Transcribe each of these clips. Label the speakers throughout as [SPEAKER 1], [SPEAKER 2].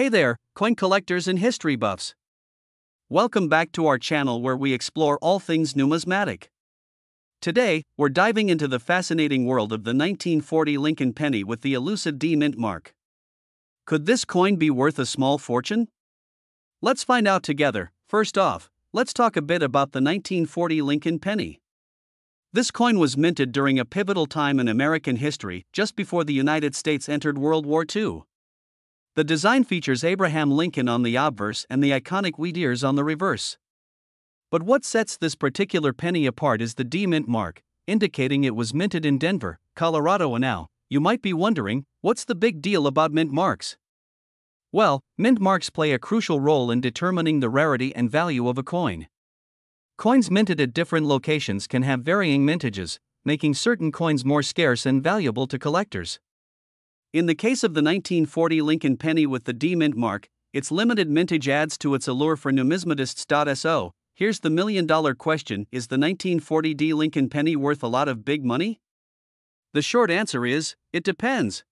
[SPEAKER 1] Hey there, coin collectors and history buffs. Welcome back to our channel where we explore all things numismatic. Today, we're diving into the fascinating world of the 1940 Lincoln penny with the elusive D mint mark. Could this coin be worth a small fortune? Let's find out together. First off, let's talk a bit about the 1940 Lincoln penny. This coin was minted during a pivotal time in American history, just before the United States entered World War II. The design features Abraham Lincoln on the obverse and the iconic wheat ears on the reverse. But what sets this particular penny apart is the D mint mark, indicating it was minted in Denver, Colorado. And now, you might be wondering, what's the big deal about mint marks? Well, mint marks play a crucial role in determining the rarity and value of a coin. Coins minted at different locations can have varying mintages, making certain coins more scarce and valuable to collectors. In the case of the 1940 Lincoln penny with the D mint mark, its limited mintage adds to its allure for numismatists.so. Here's the million dollar question Is the 1940 D Lincoln penny worth a lot of big money? The short answer is it depends.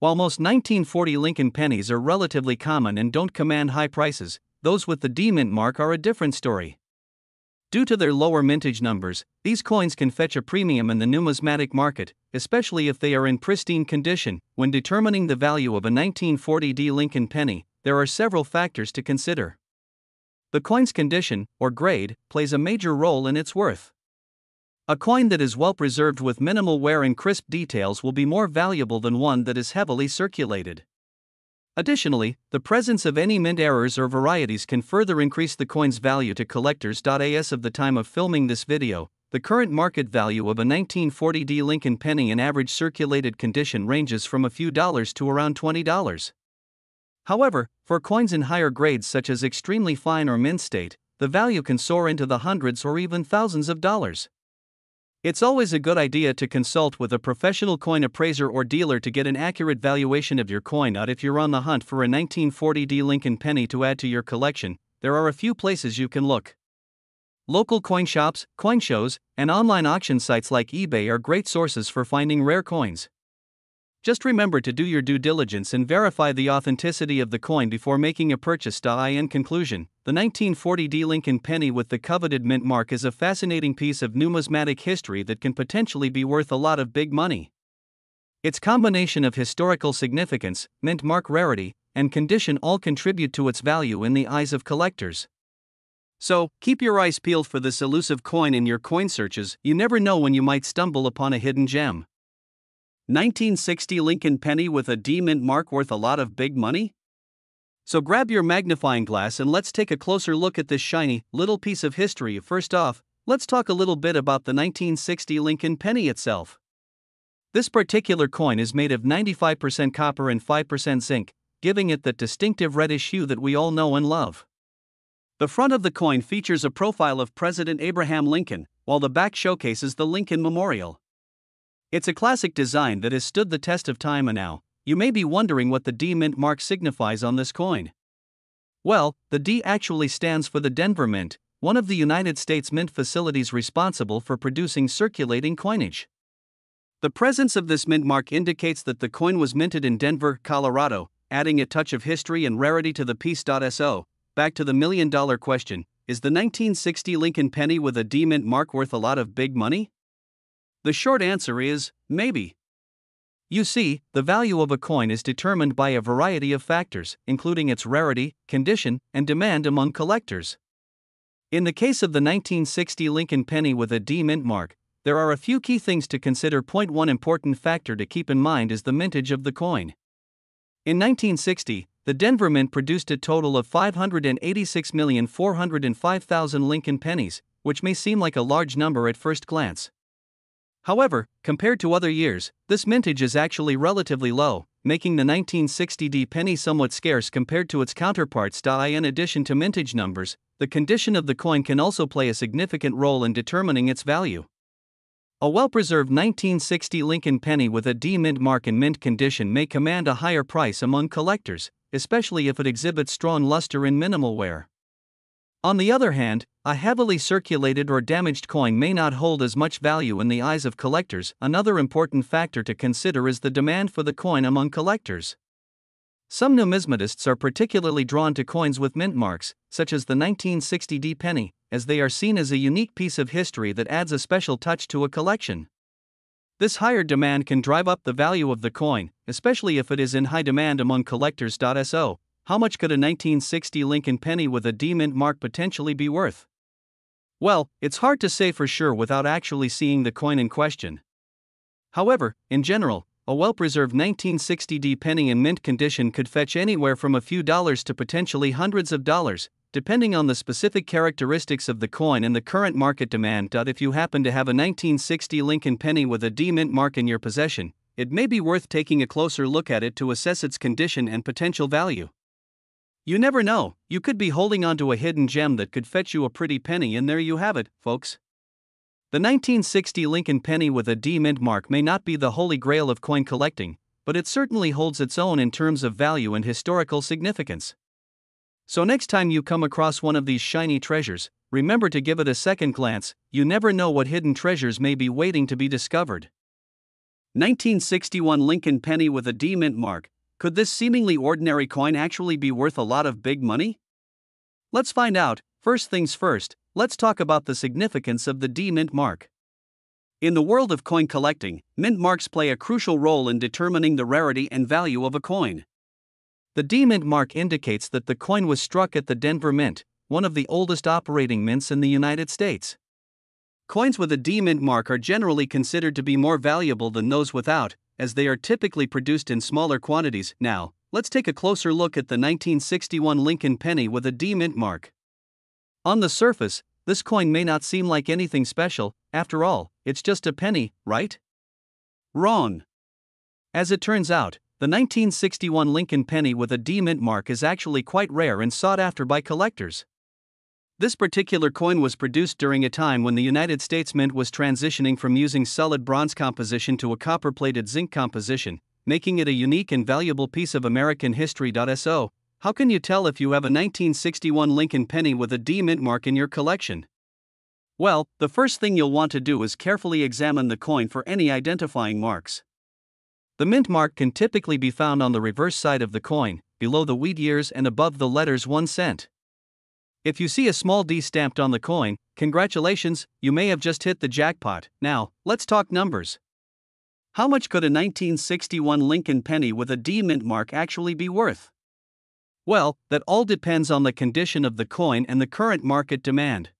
[SPEAKER 1] While most 1940 Lincoln pennies are relatively common and don't command high prices, those with the D mint mark are a different story. Due to their lower mintage numbers, these coins can fetch a premium in the numismatic market, especially if they are in pristine condition. When determining the value of a 1940 D Lincoln penny, there are several factors to consider. The coin's condition, or grade, plays a major role in its worth. A coin that is well preserved with minimal wear and crisp details will be more valuable than one that is heavily circulated. Additionally, the presence of any mint errors or varieties can further increase the coin's value to collectors. As of the time of filming this video, the current market value of a 1940 D Lincoln penny in average circulated condition ranges from a few dollars to around $20. However, for coins in higher grades such as extremely fine or mint state, the value can soar into the hundreds or even thousands of dollars. It's always a good idea to consult with a professional coin appraiser or dealer to get an accurate valuation of your coin out if you're on the hunt for a 1940 D Lincoln penny to add to your collection. There are a few places you can look. Local coin shops, coin shows, and online auction sites like eBay are great sources for finding rare coins. Just remember to do your due diligence and verify the authenticity of the coin before making a purchase. In conclusion, the 1940 D Lincoln penny with the coveted mint mark is a fascinating piece of numismatic history that can potentially be worth a lot of big money. Its combination of historical significance, mint mark rarity, and condition all contribute to its value in the eyes of collectors. So, keep your eyes peeled for this elusive coin in your coin searches, you never know when you might stumble upon a hidden gem. 1960 Lincoln penny with a D mint mark worth a lot of big money? So grab your magnifying glass and let's take a closer look at this shiny, little piece of history. First off, let's talk a little bit about the 1960 Lincoln penny itself. This particular coin is made of 95% copper and 5% zinc, giving it that distinctive reddish hue that we all know and love. The front of the coin features a profile of President Abraham Lincoln, while the back showcases the Lincoln Memorial. It's a classic design that has stood the test of time and now, you may be wondering what the D Mint mark signifies on this coin. Well, the D actually stands for the Denver Mint, one of the United States mint facilities responsible for producing circulating coinage. The presence of this mint mark indicates that the coin was minted in Denver, Colorado, adding a touch of history and rarity to the piece.so. Back to the million dollar question Is the 1960 Lincoln penny with a D mint mark worth a lot of big money? The short answer is maybe. You see, the value of a coin is determined by a variety of factors, including its rarity, condition, and demand among collectors. In the case of the 1960 Lincoln penny with a D mint mark, there are a few key things to consider. Point one important factor to keep in mind is the mintage of the coin. In 1960, the Denver Mint produced a total of 586,405,000 Lincoln pennies, which may seem like a large number at first glance. However, compared to other years, this mintage is actually relatively low, making the 1960 D penny somewhat scarce compared to its counterparts. In addition to mintage numbers, the condition of the coin can also play a significant role in determining its value. A well preserved 1960 Lincoln penny with a D mint mark in mint condition may command a higher price among collectors, especially if it exhibits strong luster and minimal wear. On the other hand, a heavily circulated or damaged coin may not hold as much value in the eyes of collectors. Another important factor to consider is the demand for the coin among collectors. Some numismatists are particularly drawn to coins with mint marks, such as the 1960 D penny, as they are seen as a unique piece of history that adds a special touch to a collection. This higher demand can drive up the value of the coin, especially if it is in high demand among collectors. So, how much could a 1960 Lincoln penny with a D mint mark potentially be worth? Well, it's hard to say for sure without actually seeing the coin in question. However, in general, a well preserved 1960 D penny in mint condition could fetch anywhere from a few dollars to potentially hundreds of dollars, depending on the specific characteristics of the coin and the current market demand. If you happen to have a 1960 Lincoln penny with a D mint mark in your possession, it may be worth taking a closer look at it to assess its condition and potential value. You never know, you could be holding onto a hidden gem that could fetch you a pretty penny, and there you have it, folks. The 1960 Lincoln penny with a D mint mark may not be the holy grail of coin collecting, but it certainly holds its own in terms of value and historical significance. So, next time you come across one of these shiny treasures, remember to give it a second glance, you never know what hidden treasures may be waiting to be discovered. 1961 Lincoln penny with a D mint mark, could this seemingly ordinary coin actually be worth a lot of big money? Let's find out. First things first, let's talk about the significance of the D mint mark. In the world of coin collecting, mint marks play a crucial role in determining the rarity and value of a coin. The D mint mark indicates that the coin was struck at the Denver Mint, one of the oldest operating mints in the United States. Coins with a D mint mark are generally considered to be more valuable than those without, as they are typically produced in smaller quantities. Now, let's take a closer look at the 1961 Lincoln penny with a D mint mark. On the surface, this coin may not seem like anything special, after all, it's just a penny, right? Wrong. As it turns out, the 1961 Lincoln penny with a D mint mark is actually quite rare and sought after by collectors. This particular coin was produced during a time when the United States Mint was transitioning from using solid bronze composition to a copper plated zinc composition, making it a unique and valuable piece of American history. So, how can you tell if you have a 1961 Lincoln penny with a D mint mark in your collection? Well, the first thing you'll want to do is carefully examine the coin for any identifying marks. The mint mark can typically be found on the reverse side of the coin, below the wheat ears and above the letters 1 cent. If you see a small D stamped on the coin, congratulations, you may have just hit the jackpot. Now, let's talk numbers. How much could a 1961 Lincoln penny with a D mint mark actually be worth? Well, that all depends on the condition of the coin and the current market demand.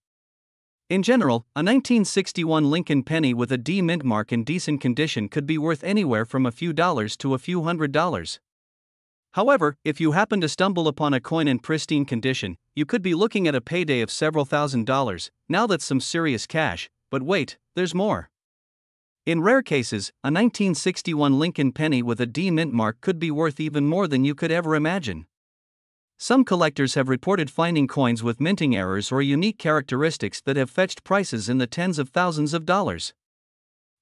[SPEAKER 1] In general, a 1961 Lincoln penny with a D mint mark in decent condition could be worth anywhere from a few dollars to a few hundred dollars. However, if you happen to stumble upon a coin in pristine condition, you could be looking at a payday of several thousand dollars. Now that's some serious cash, but wait, there's more. In rare cases, a 1961 Lincoln penny with a D mint mark could be worth even more than you could ever imagine. Some collectors have reported finding coins with minting errors or unique characteristics that have fetched prices in the tens of thousands of dollars.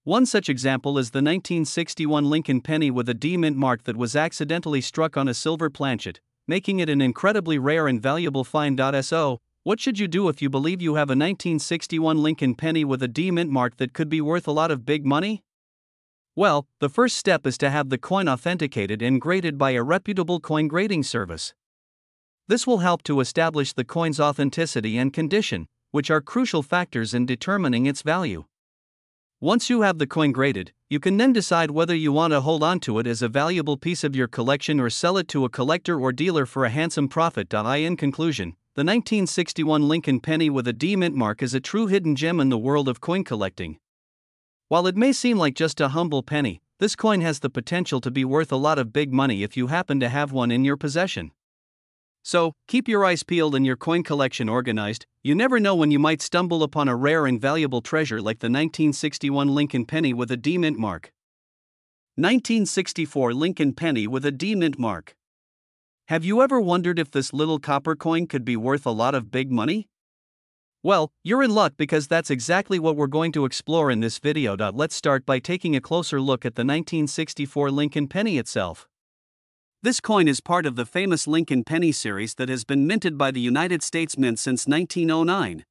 [SPEAKER 1] One such example is the 1961 Lincoln penny with a D mint mark that was accidentally struck on a silver planchet, making it an incredibly rare and valuable find. So, what should you do if you believe you have a 1961 Lincoln penny with a D mint mark that could be worth a lot of big money? Well, the first step is to have the coin authenticated and graded by a reputable coin grading service. This will help to establish the coin's authenticity and condition, which are crucial factors in determining its value. Once you have the coin graded, you can then decide whether you want to hold on to it as a valuable piece of your collection or sell it to a collector or dealer for a handsome profit. In conclusion, the 1961 Lincoln penny with a D mint mark is a true hidden gem in the world of coin collecting. While it may seem like just a humble penny, this coin has the potential to be worth a lot of big money if you happen to have one in your possession. So, keep your eyes peeled and your coin collection organized. You never know when you might stumble upon a rare and valuable treasure like the 1961 Lincoln penny with a D mint mark. 1964 Lincoln penny with a D mint mark. Have you ever wondered if this little copper coin could be worth a lot of big money? Well, you're in luck because that's exactly what we're going to explore in this video. Let's start by taking a closer look at the 1964 Lincoln penny itself. This coin is part of the famous Lincoln penny series that has been minted by the United States Mint since 1909.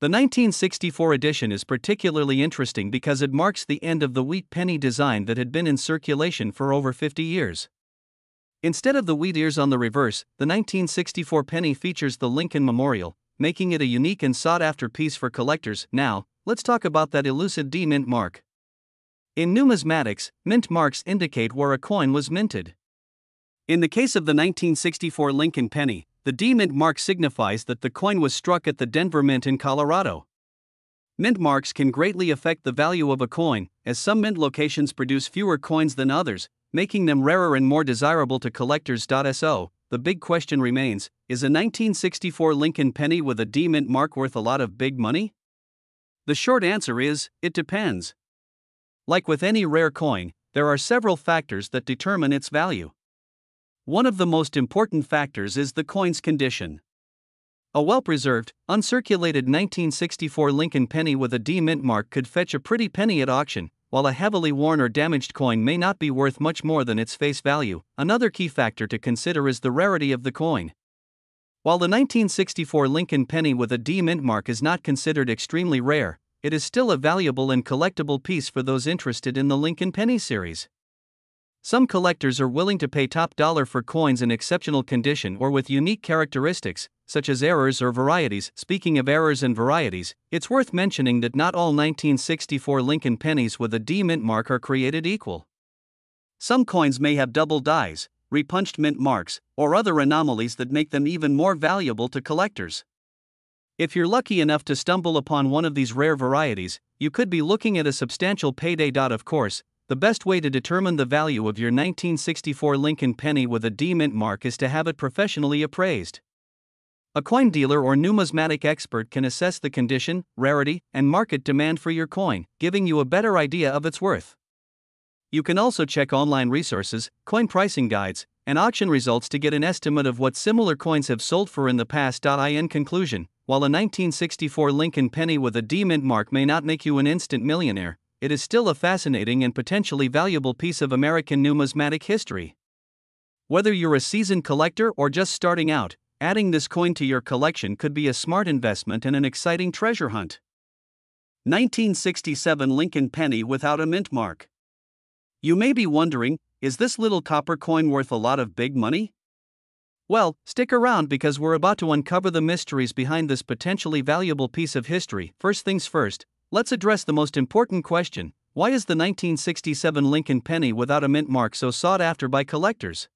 [SPEAKER 1] The 1964 edition is particularly interesting because it marks the end of the wheat penny design that had been in circulation for over 50 years. Instead of the wheat ears on the reverse, the 1964 penny features the Lincoln Memorial, making it a unique and sought after piece for collectors. Now, let's talk about that elusive D mint mark. In numismatics, mint marks indicate where a coin was minted. In the case of the 1964 Lincoln penny, the D mint mark signifies that the coin was struck at the Denver Mint in Colorado. Mint marks can greatly affect the value of a coin, as some mint locations produce fewer coins than others, making them rarer and more desirable to collectors. So, the big question remains is a 1964 Lincoln penny with a D mint mark worth a lot of big money? The short answer is it depends. Like with any rare coin, there are several factors that determine its value. One of the most important factors is the coin's condition. A well preserved, uncirculated 1964 Lincoln penny with a D mint mark could fetch a pretty penny at auction, while a heavily worn or damaged coin may not be worth much more than its face value. Another key factor to consider is the rarity of the coin. While the 1964 Lincoln penny with a D mint mark is not considered extremely rare, it is still a valuable and collectible piece for those interested in the Lincoln penny series. Some collectors are willing to pay top dollar for coins in exceptional condition or with unique characteristics, such as errors or varieties. Speaking of errors and varieties, it's worth mentioning that not all 1964 Lincoln pennies with a D mint mark are created equal. Some coins may have double dies, repunched mint marks, or other anomalies that make them even more valuable to collectors. If you're lucky enough to stumble upon one of these rare varieties, you could be looking at a substantial payday. Of course, the best way to determine the value of your 1964 Lincoln penny with a D mint mark is to have it professionally appraised. A coin dealer or numismatic expert can assess the condition, rarity, and market demand for your coin, giving you a better idea of its worth. You can also check online resources, coin pricing guides, and auction results to get an estimate of what similar coins have sold for in the past. In conclusion, while a 1964 Lincoln penny with a D mint mark may not make you an instant millionaire, it is still a fascinating and potentially valuable piece of American numismatic history. Whether you're a seasoned collector or just starting out, Adding this coin to your collection could be a smart investment and an exciting treasure hunt. 1967 Lincoln Penny without a mint mark. You may be wondering is this little copper coin worth a lot of big money? Well, stick around because we're about to uncover the mysteries behind this potentially valuable piece of history. First things first, let's address the most important question why is the 1967 Lincoln Penny without a mint mark so sought after by collectors?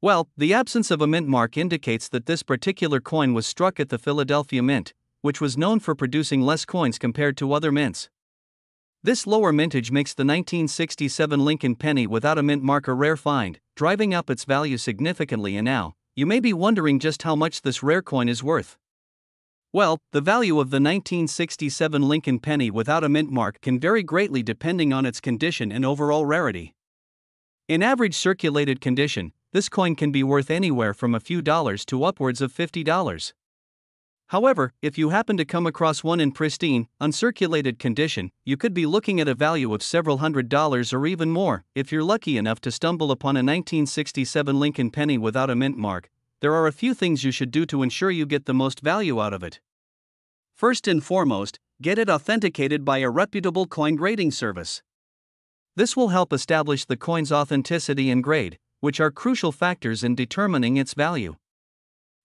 [SPEAKER 1] Well, the absence of a mint mark indicates that this particular coin was struck at the Philadelphia Mint, which was known for producing less coins compared to other mints. This lower mintage makes the 1967 Lincoln penny without a mint mark a rare find, driving up its value significantly. And now, you may be wondering just how much this rare coin is worth. Well, the value of the 1967 Lincoln penny without a mint mark can vary greatly depending on its condition and overall rarity. In average circulated condition, this coin can be worth anywhere from a few dollars to upwards of $50. However, if you happen to come across one in pristine, uncirculated condition, you could be looking at a value of several hundred dollars or even more. If you're lucky enough to stumble upon a 1967 Lincoln penny without a mint mark, there are a few things you should do to ensure you get the most value out of it. First and foremost, get it authenticated by a reputable coin grading service. This will help establish the coin's authenticity and grade, which are crucial factors in determining its value.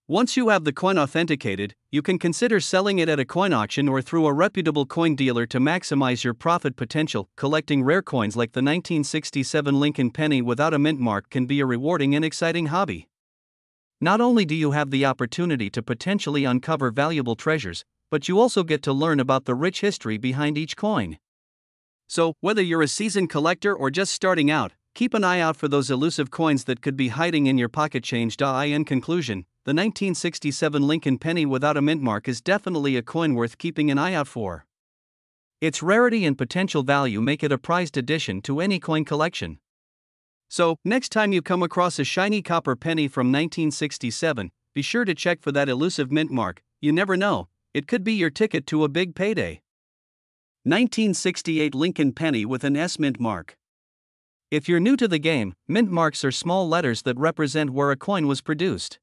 [SPEAKER 1] Once you have the coin authenticated, you can consider selling it at a coin auction or through a reputable coin dealer to maximize your profit potential. Collecting rare coins like the 1967 Lincoln penny without a mint mark can be a rewarding and exciting hobby. Not only do you have the opportunity to potentially uncover valuable treasures, but you also get to learn about the rich history behind each coin. So, whether you're a seasoned collector or just starting out, Keep an eye out for those elusive coins that could be hiding in your pocket change. In conclusion, the 1967 Lincoln penny without a mint mark is definitely a coin worth keeping an eye out for. Its rarity and potential value make it a prized addition to any coin collection. So, next time you come across a shiny copper penny from 1967, be sure to check for that elusive mint mark. You never know, it could be your ticket to a big payday. 1968 Lincoln penny with an S mint mark. If you're new to the game, mint marks are small letters that represent where a coin was produced.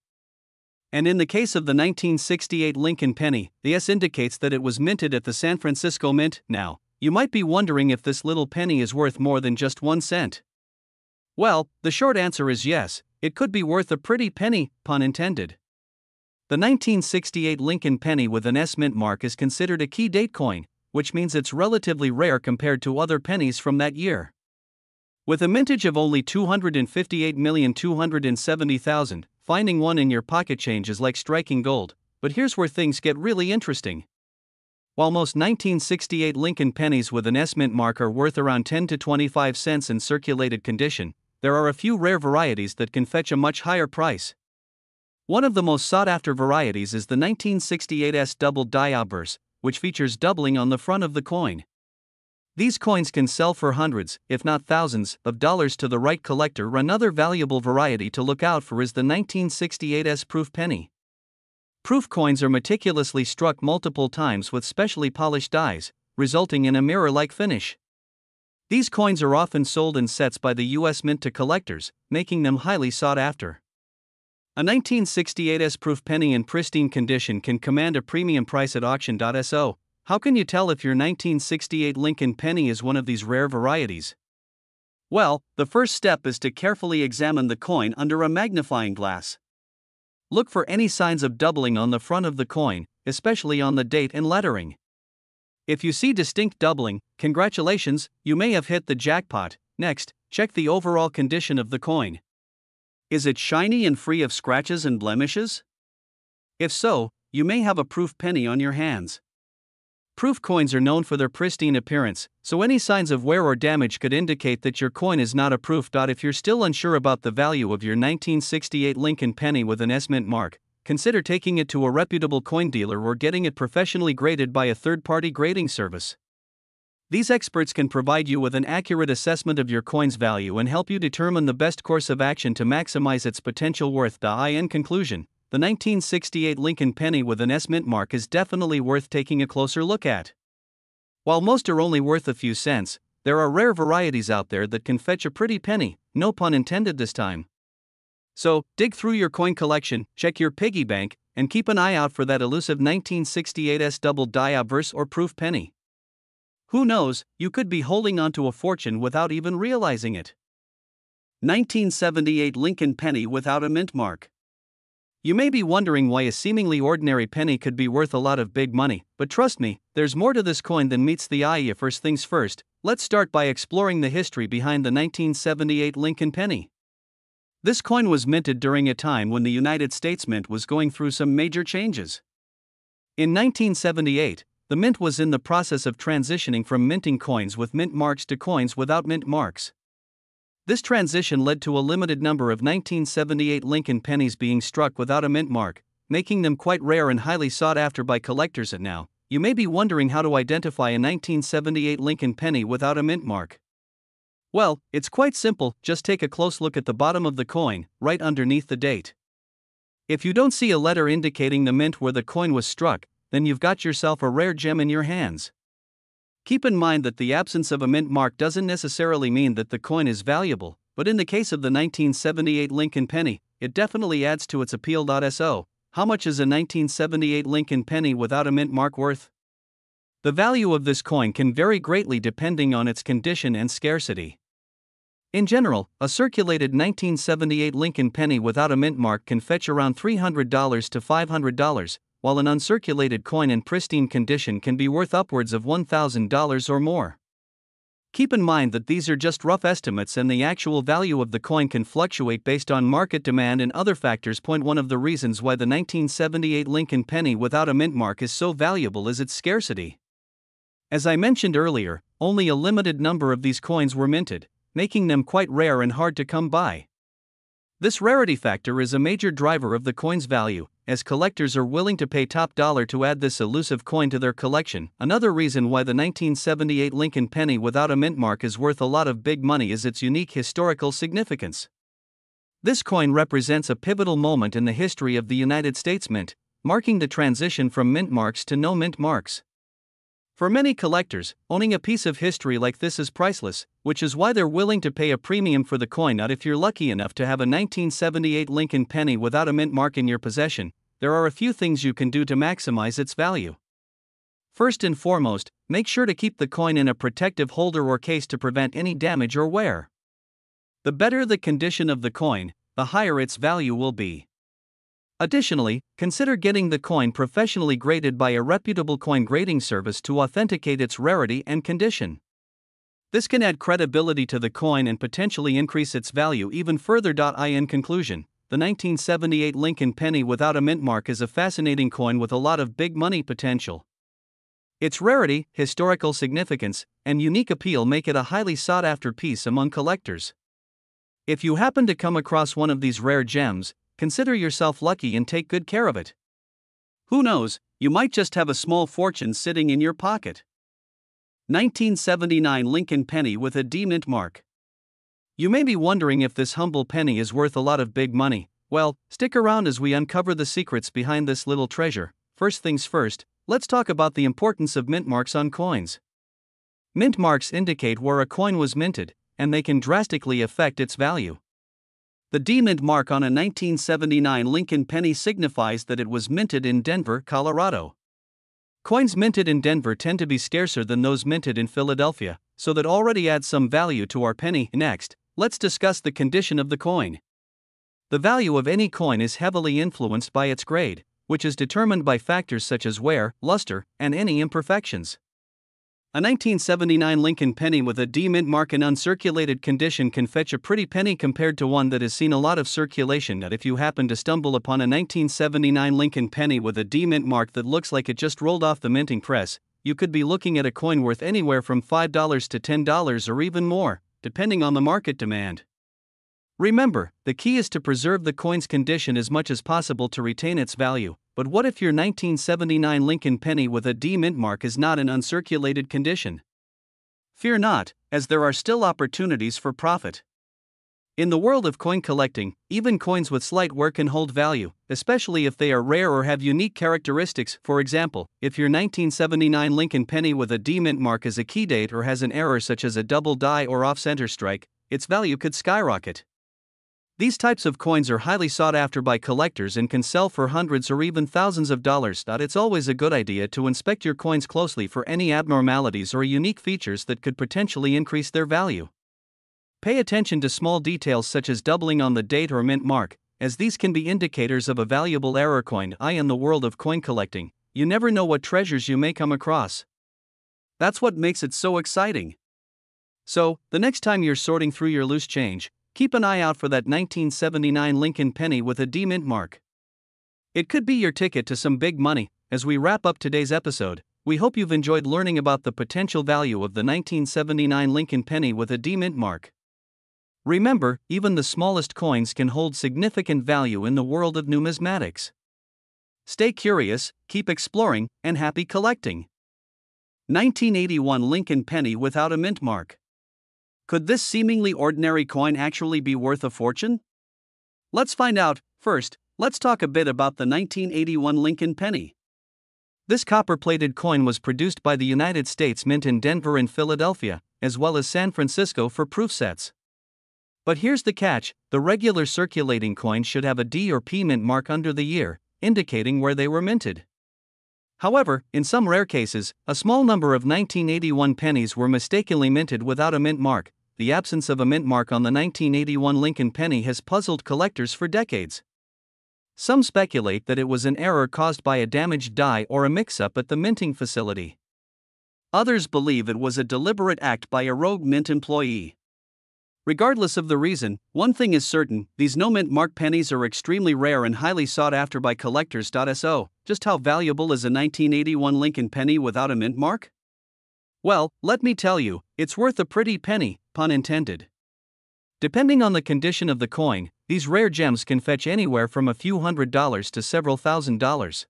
[SPEAKER 1] And in the case of the 1968 Lincoln penny, the S indicates that it was minted at the San Francisco Mint. Now, you might be wondering if this little penny is worth more than just one cent. Well, the short answer is yes, it could be worth a pretty penny, pun intended. The 1968 Lincoln penny with an S mint mark is considered a key date coin, which means it's relatively rare compared to other pennies from that year. With a mintage of only 258,270,000, finding one in your pocket change is like striking gold, but here's where things get really interesting. While most 1968 Lincoln pennies with an S mint mark are worth around 10 to 25 cents in circulated condition, there are a few rare varieties that can fetch a much higher price. One of the most sought after varieties is the 1968S double die obverse, which features doubling on the front of the coin. These coins can sell for hundreds, if not thousands, of dollars to the right collector. Another valuable variety to look out for is the 1968S proof penny. Proof coins are meticulously struck multiple times with specially polished dies, resulting in a mirror like finish. These coins are often sold in sets by the US Mint to collectors, making them highly sought after. A 1968S proof penny in pristine condition can command a premium price at auction.so, how can you tell if your 1968 Lincoln penny is one of these rare varieties? Well, the first step is to carefully examine the coin under a magnifying glass. Look for any signs of doubling on the front of the coin, especially on the date and lettering. If you see distinct doubling, congratulations, you may have hit the jackpot. Next, check the overall condition of the coin. Is it shiny and free of scratches and blemishes? If so, you may have a proof penny on your hands. Proof coins are known for their pristine appearance, so any signs of wear or damage could indicate that your coin is not a proof. If you're still unsure about the value of your 1968 Lincoln penny with an S Mint mark, consider taking it to a reputable coin dealer or getting it professionally graded by a third party grading service. These experts can provide you with an accurate assessment of your coin's value and help you determine the best course of action to maximize its potential worth. The in conclusion, the 1968 Lincoln penny with an S mint mark is definitely worth taking a closer look at. While most are only worth a few cents, there are rare varieties out there that can fetch a pretty penny, no pun intended this time. So, dig through your coin collection, check your piggy bank, and keep an eye out for that elusive 1968S double die obverse or proof penny. Who knows, you could be holding onto a fortune without even realizing it. 1978 Lincoln penny without a mint mark. You may be wondering why a seemingly ordinary penny could be worth a lot of big money, but trust me, there's more to this coin than meets the eye. First things first, let's start by exploring the history behind the 1978 Lincoln penny. This coin was minted during a time when the United States Mint was going through some major changes. In 1978, the Mint was in the process of transitioning from minting coins with mint marks to coins without mint marks. This transition led to a limited number of 1978 Lincoln pennies being struck without a mint mark, making them quite rare and highly sought after by collectors at now. You may be wondering how to identify a 1978 Lincoln penny without a mint mark. Well, it's quite simple, just take a close look at the bottom of the coin, right underneath the date. If you don't see a letter indicating the mint where the coin was struck, then you've got yourself a rare gem in your hands. Keep in mind that the absence of a mint mark doesn't necessarily mean that the coin is valuable, but in the case of the 1978 Lincoln penny, it definitely adds to its appeal. So, how much is a 1978 Lincoln penny without a mint mark worth? The value of this coin can vary greatly depending on its condition and scarcity. In general, a circulated 1978 Lincoln penny without a mint mark can fetch around $300 to $500, while an uncirculated coin in pristine condition can be worth upwards of $1,000 or more. Keep in mind that these are just rough estimates and the actual value of the coin can fluctuate based on market demand and other factors. Point one of the reasons why the 1978 Lincoln penny without a mint mark is so valuable is its scarcity. As I mentioned earlier, only a limited number of these coins were minted, making them quite rare and hard to come by. This rarity factor is a major driver of the coin's value, as collectors are willing to pay top dollar to add this elusive coin to their collection. Another reason why the 1978 Lincoln penny without a mint mark is worth a lot of big money is its unique historical significance. This coin represents a pivotal moment in the history of the United States Mint, marking the transition from mint marks to no mint marks. For many collectors, owning a piece of history like this is priceless, which is why they're willing to pay a premium for the coin. Not if you're lucky enough to have a 1978 Lincoln penny without a mint mark in your possession, there are a few things you can do to maximize its value. First and foremost, make sure to keep the coin in a protective holder or case to prevent any damage or wear. the better the condition of the coin, the higher its value will be. Additionally, consider getting the coin professionally graded by a reputable coin grading service to authenticate its rarity and condition. This can add credibility to the coin and potentially increase its value even further. In conclusion, the 1978 Lincoln penny without a mint mark is a fascinating coin with a lot of big money potential. Its rarity, historical significance, and unique appeal make it a highly sought after piece among collectors. If you happen to come across one of these rare gems, consider yourself lucky and take good care of it. Who knows, you might just have a small fortune sitting in your pocket. 1979 Lincoln Penny with a D mint mark. You may be wondering if this humble penny is worth a lot of big money. Well, stick around as we uncover the secrets behind this little treasure. First things first, let's talk about the importance of mint marks on coins. Mint marks indicate where a coin was minted, and they can drastically affect its value. The D-Mint mark on a 1979 Lincoln penny signifies that it was minted in Denver, Colorado. Coins minted in Denver tend to be scarcer than those minted in Philadelphia, so that already adds some value to our penny. Next, let's discuss the condition of the coin. The value of any coin is heavily influenced by its grade, which is determined by factors such as wear, luster, and any imperfections. A 1979 Lincoln penny with a D mint mark in uncirculated condition can fetch a pretty penny compared to one that has seen a lot of circulation. That if you happen to stumble upon a 1979 Lincoln penny with a D mint mark that looks like it just rolled off the minting press, you could be looking at a coin worth anywhere from $5 to $10 or even more, depending on the market demand. Remember, the key is to preserve the coin's condition as much as possible to retain its value. But what if your 1979 Lincoln penny with a D mint mark is not in uncirculated condition? Fear not, as there are still opportunities for profit. In the world of coin collecting, even coins with slight wear can hold value, especially if they are rare or have unique characteristics. For example, if your 1979 Lincoln penny with a D mint mark is a key date or has an error such as a double die or off center strike, its value could skyrocket. These types of coins are highly sought after by collectors and can sell for hundreds or even thousands of dollars. It's always a good idea to inspect your coins closely for any abnormalities or unique features that could potentially increase their value. Pay attention to small details such as doubling on the date or mint mark, as these can be indicators of a valuable error coin. I in the world of coin collecting, you never know what treasures you may come across. That's what makes it so exciting. So, the next time you're sorting through your loose change, Keep an eye out for that 1979 Lincoln penny with a D mint mark. It could be your ticket to some big money. As we wrap up today's episode, we hope you've enjoyed learning about the potential value of the 1979 Lincoln penny with a D mint mark. Remember, even the smallest coins can hold significant value in the world of numismatics. Stay curious, keep exploring, and happy collecting. 1981 Lincoln penny without a mint mark. Could this seemingly ordinary coin actually be worth a fortune? Let's find out. First, let's talk a bit about the 1981 Lincoln penny. This copper plated coin was produced by the United States Mint in Denver and Philadelphia, as well as San Francisco for proof sets. But here's the catch the regular circulating coin should have a D or P mint mark under the year, indicating where they were minted. However, in some rare cases, a small number of 1981 pennies were mistakenly minted without a mint mark, the absence of a mint mark on the 1981 Lincoln penny has puzzled collectors for decades. Some speculate that it was an error caused by a damaged die or a mix up at the minting facility. Others believe it was a deliberate act by a rogue mint employee. Regardless of the reason, one thing is certain these no mint mark pennies are extremely rare and highly sought after by collectors. So, just how valuable is a 1981 Lincoln penny without a mint mark? Well, let me tell you, it's worth a pretty penny, pun intended. Depending on the condition of the coin, these rare gems can fetch anywhere from a few hundred dollars to several thousand dollars.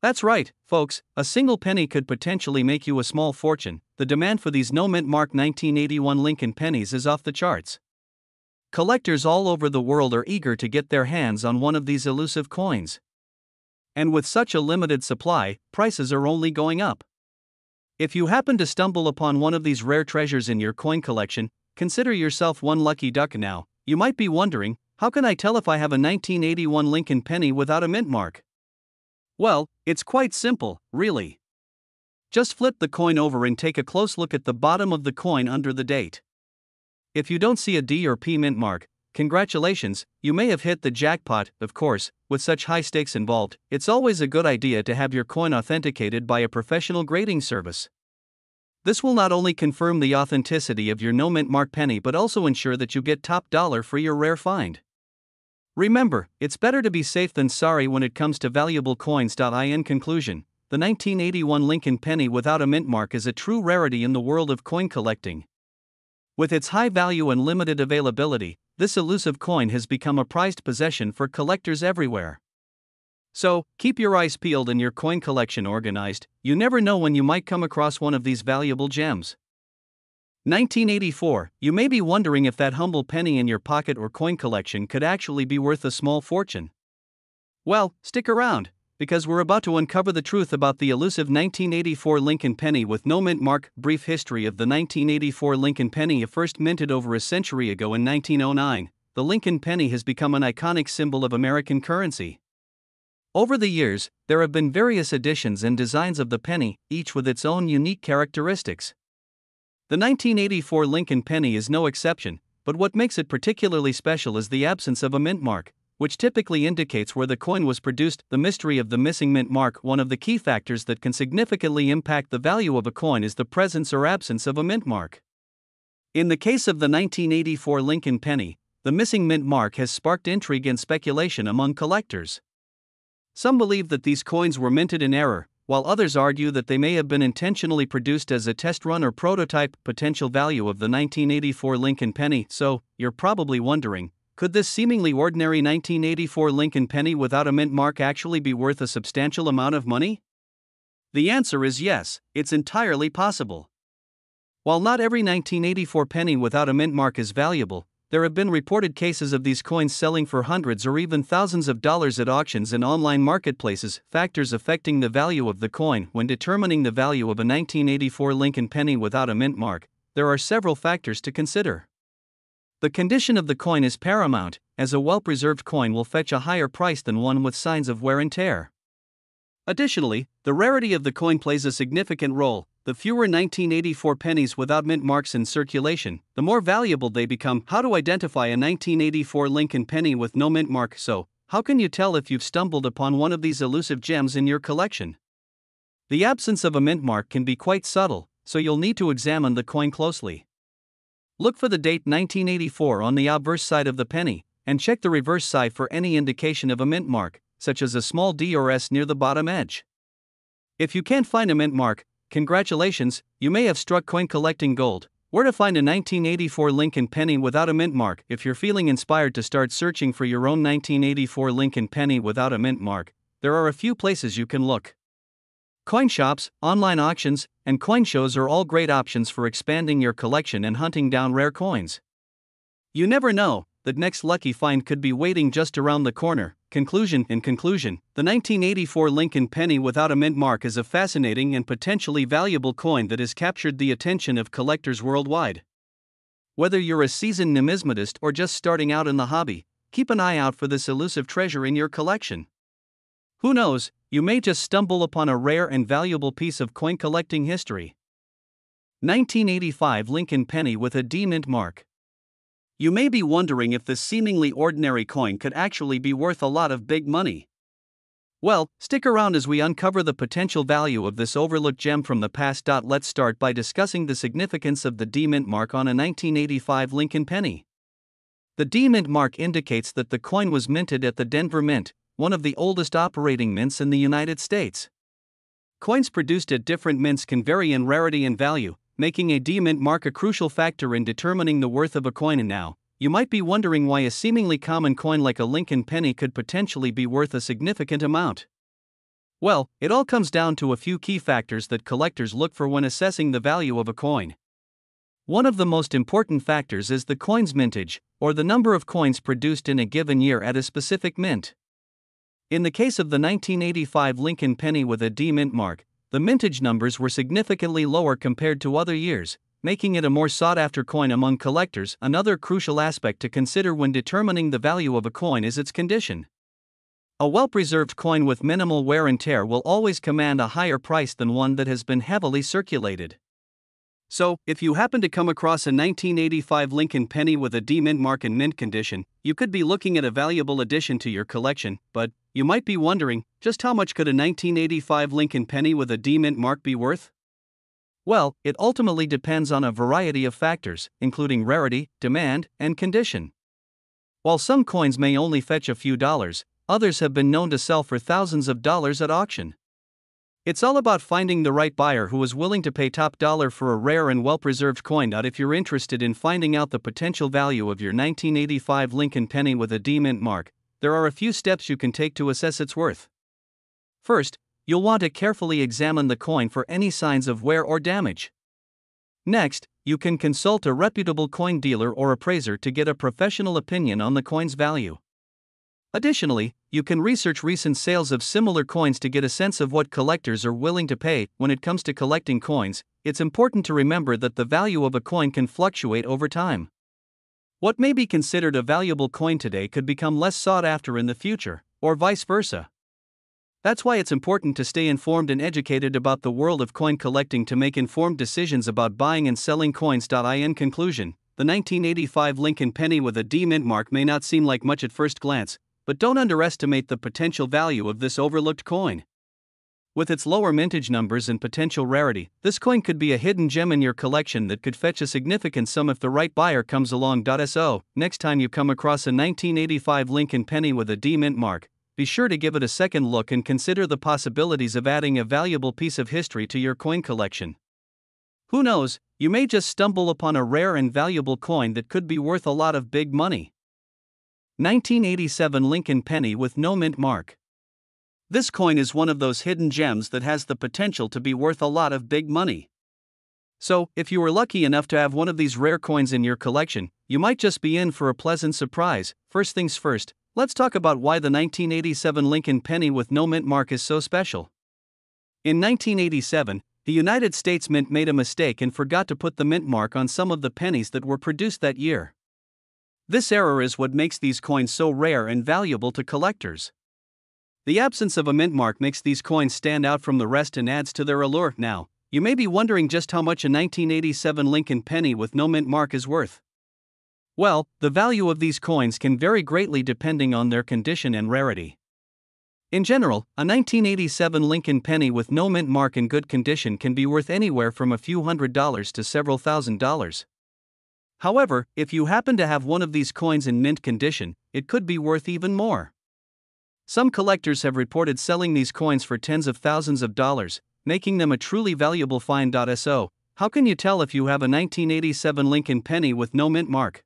[SPEAKER 1] That's right, folks, a single penny could potentially make you a small fortune. The demand for these no mint mark 1981 Lincoln pennies is off the charts. Collectors all over the world are eager to get their hands on one of these elusive coins. And with such a limited supply, prices are only going up. If you happen to stumble upon one of these rare treasures in your coin collection, consider yourself one lucky duck now. You might be wondering, how can I tell if I have a 1981 Lincoln penny without a mint mark? Well, it's quite simple, really. Just flip the coin over and take a close look at the bottom of the coin under the date. If you don't see a D or P mint mark, congratulations, you may have hit the jackpot, of course, with such high stakes involved, it's always a good idea to have your coin authenticated by a professional grading service. This will not only confirm the authenticity of your no mint mark penny but also ensure that you get top dollar for your rare find. Remember, it's better to be safe than sorry when it comes to valuable coins. In conclusion, the 1981 Lincoln penny without a mint mark is a true rarity in the world of coin collecting. With its high value and limited availability, this elusive coin has become a prized possession for collectors everywhere. So, keep your eyes peeled and your coin collection organized, you never know when you might come across one of these valuable gems. 1984, you may be wondering if that humble penny in your pocket or coin collection could actually be worth a small fortune. Well, stick around, because we're about to uncover the truth about the elusive 1984 Lincoln penny with no mint mark. Brief history of the 1984 Lincoln penny, first minted over a century ago in 1909, the Lincoln penny has become an iconic symbol of American currency. Over the years, there have been various editions and designs of the penny, each with its own unique characteristics. The 1984 Lincoln penny is no exception, but what makes it particularly special is the absence of a mint mark, which typically indicates where the coin was produced. The mystery of the missing mint mark, one of the key factors that can significantly impact the value of a coin, is the presence or absence of a mint mark. In the case of the 1984 Lincoln penny, the missing mint mark has sparked intrigue and speculation among collectors. Some believe that these coins were minted in error, while others argue that they may have been intentionally produced as a test run or prototype. Potential value of the 1984 Lincoln penny. So, you're probably wondering could this seemingly ordinary 1984 Lincoln penny without a mint mark actually be worth a substantial amount of money? The answer is yes, it's entirely possible. While not every 1984 penny without a mint mark is valuable, there have been reported cases of these coins selling for hundreds or even thousands of dollars at auctions and online marketplaces. Factors affecting the value of the coin when determining the value of a 1984 Lincoln penny without a mint mark, there are several factors to consider. The condition of the coin is paramount, as a well preserved coin will fetch a higher price than one with signs of wear and tear. Additionally, the rarity of the coin plays a significant role, the fewer 1984 pennies without mint marks in circulation, the more valuable they become. How to identify a 1984 Lincoln penny with no mint mark? So, how can you tell if you've stumbled upon one of these elusive gems in your collection? The absence of a mint mark can be quite subtle, so you'll need to examine the coin closely. Look for the date 1984 on the obverse side of the penny, and check the reverse side for any indication of a mint mark, such as a small D or S near the bottom edge. If you can't find a mint mark, Congratulations, you may have struck coin collecting gold. Where to find a 1984 Lincoln penny without a mint mark? If you're feeling inspired to start searching for your own 1984 Lincoln penny without a mint mark, there are a few places you can look. Coin shops, online auctions, and coin shows are all great options for expanding your collection and hunting down rare coins. You never know, the next lucky find could be waiting just around the corner. Conclusion In conclusion, the 1984 Lincoln penny without a mint mark is a fascinating and potentially valuable coin that has captured the attention of collectors worldwide. Whether you're a seasoned numismatist or just starting out in the hobby, keep an eye out for this elusive treasure in your collection. Who knows, you may just stumble upon a rare and valuable piece of coin collecting history. 1985 Lincoln penny with a D mint mark. You may be wondering if this seemingly ordinary coin could actually be worth a lot of big money. Well, stick around as we uncover the potential value of this overlooked gem from the past. Let's start by discussing the significance of the D mint mark on a 1985 Lincoln penny. The D mint mark indicates that the coin was minted at the Denver Mint, one of the oldest operating mints in the United States. Coins produced at different mints can vary in rarity and value, making a D-mint mark a crucial factor in determining the worth of a coin. And now, you might be wondering why a seemingly common coin like a Lincoln penny could potentially be worth a significant amount. Well, it all comes down to a few key factors that collectors look for when assessing the value of a coin. One of the most important factors is the coin's mintage, or the number of coins produced in a given year at a specific mint. In the case of the 1985 Lincoln penny with a D mint mark, the mintage numbers were significantly lower compared to other years, making it a more sought after coin among collectors. Another crucial aspect to consider when determining the value of a coin is its condition. A well preserved coin with minimal wear and tear will always command a higher price than one that has been heavily circulated. So, if you happen to come across a 1985 Lincoln penny with a D mint mark in mint condition, you could be looking at a valuable addition to your collection, but you might be wondering just how much could a 1985 Lincoln penny with a D mint mark be worth? Well, it ultimately depends on a variety of factors, including rarity, demand, and condition. While some coins may only fetch a few dollars, others have been known to sell for thousands of dollars at auction. It's all about finding the right buyer who is willing to pay top dollar for a rare and well preserved coin. If you're interested in finding out the potential value of your 1985 Lincoln penny with a D mint mark, there are a few steps you can take to assess its worth. First, you'll want to carefully examine the coin for any signs of wear or damage. Next, you can consult a reputable coin dealer or appraiser to get a professional opinion on the coin's value. Additionally, you can research recent sales of similar coins to get a sense of what collectors are willing to pay. When it comes to collecting coins, it's important to remember that the value of a coin can fluctuate over time. What may be considered a valuable coin today could become less sought after in the future, or vice versa. That's why it's important to stay informed and educated about the world of coin collecting to make informed decisions about buying and selling coins. In conclusion, the 1985 Lincoln penny with a D mint mark may not seem like much at first glance, but don't underestimate the potential value of this overlooked coin. With its lower mintage numbers and potential rarity, this coin could be a hidden gem in your collection that could fetch a significant sum if the right buyer comes along. So, next time you come across a 1985 Lincoln penny with a D mint mark, be sure to give it a second look and consider the possibilities of adding a valuable piece of history to your coin collection. Who knows, you may just stumble upon a rare and valuable coin that could be worth a lot of big money. 1987 Lincoln penny with no mint mark. This coin is one of those hidden gems that has the potential to be worth a lot of big money. So, if you were lucky enough to have one of these rare coins in your collection, you might just be in for a pleasant surprise. First things first, let's talk about why the 1987 Lincoln penny with no mint mark is so special. In 1987, the United States Mint made a mistake and forgot to put the mint mark on some of the pennies that were produced that year. This error is what makes these coins so rare and valuable to collectors. The absence of a mint mark makes these coins stand out from the rest and adds to their allure. Now, you may be wondering just how much a 1987 Lincoln penny with no mint mark is worth. Well, the value of these coins can vary greatly depending on their condition and rarity. In general, a 1987 Lincoln penny with no mint mark in good condition can be worth anywhere from a few hundred dollars to several thousand dollars. However, if you happen to have one of these coins in mint condition, it could be worth even more. Some collectors have reported selling these coins for tens of thousands of dollars, making them a truly valuable find. So, how can you tell if you have a 1987 Lincoln penny with no mint mark?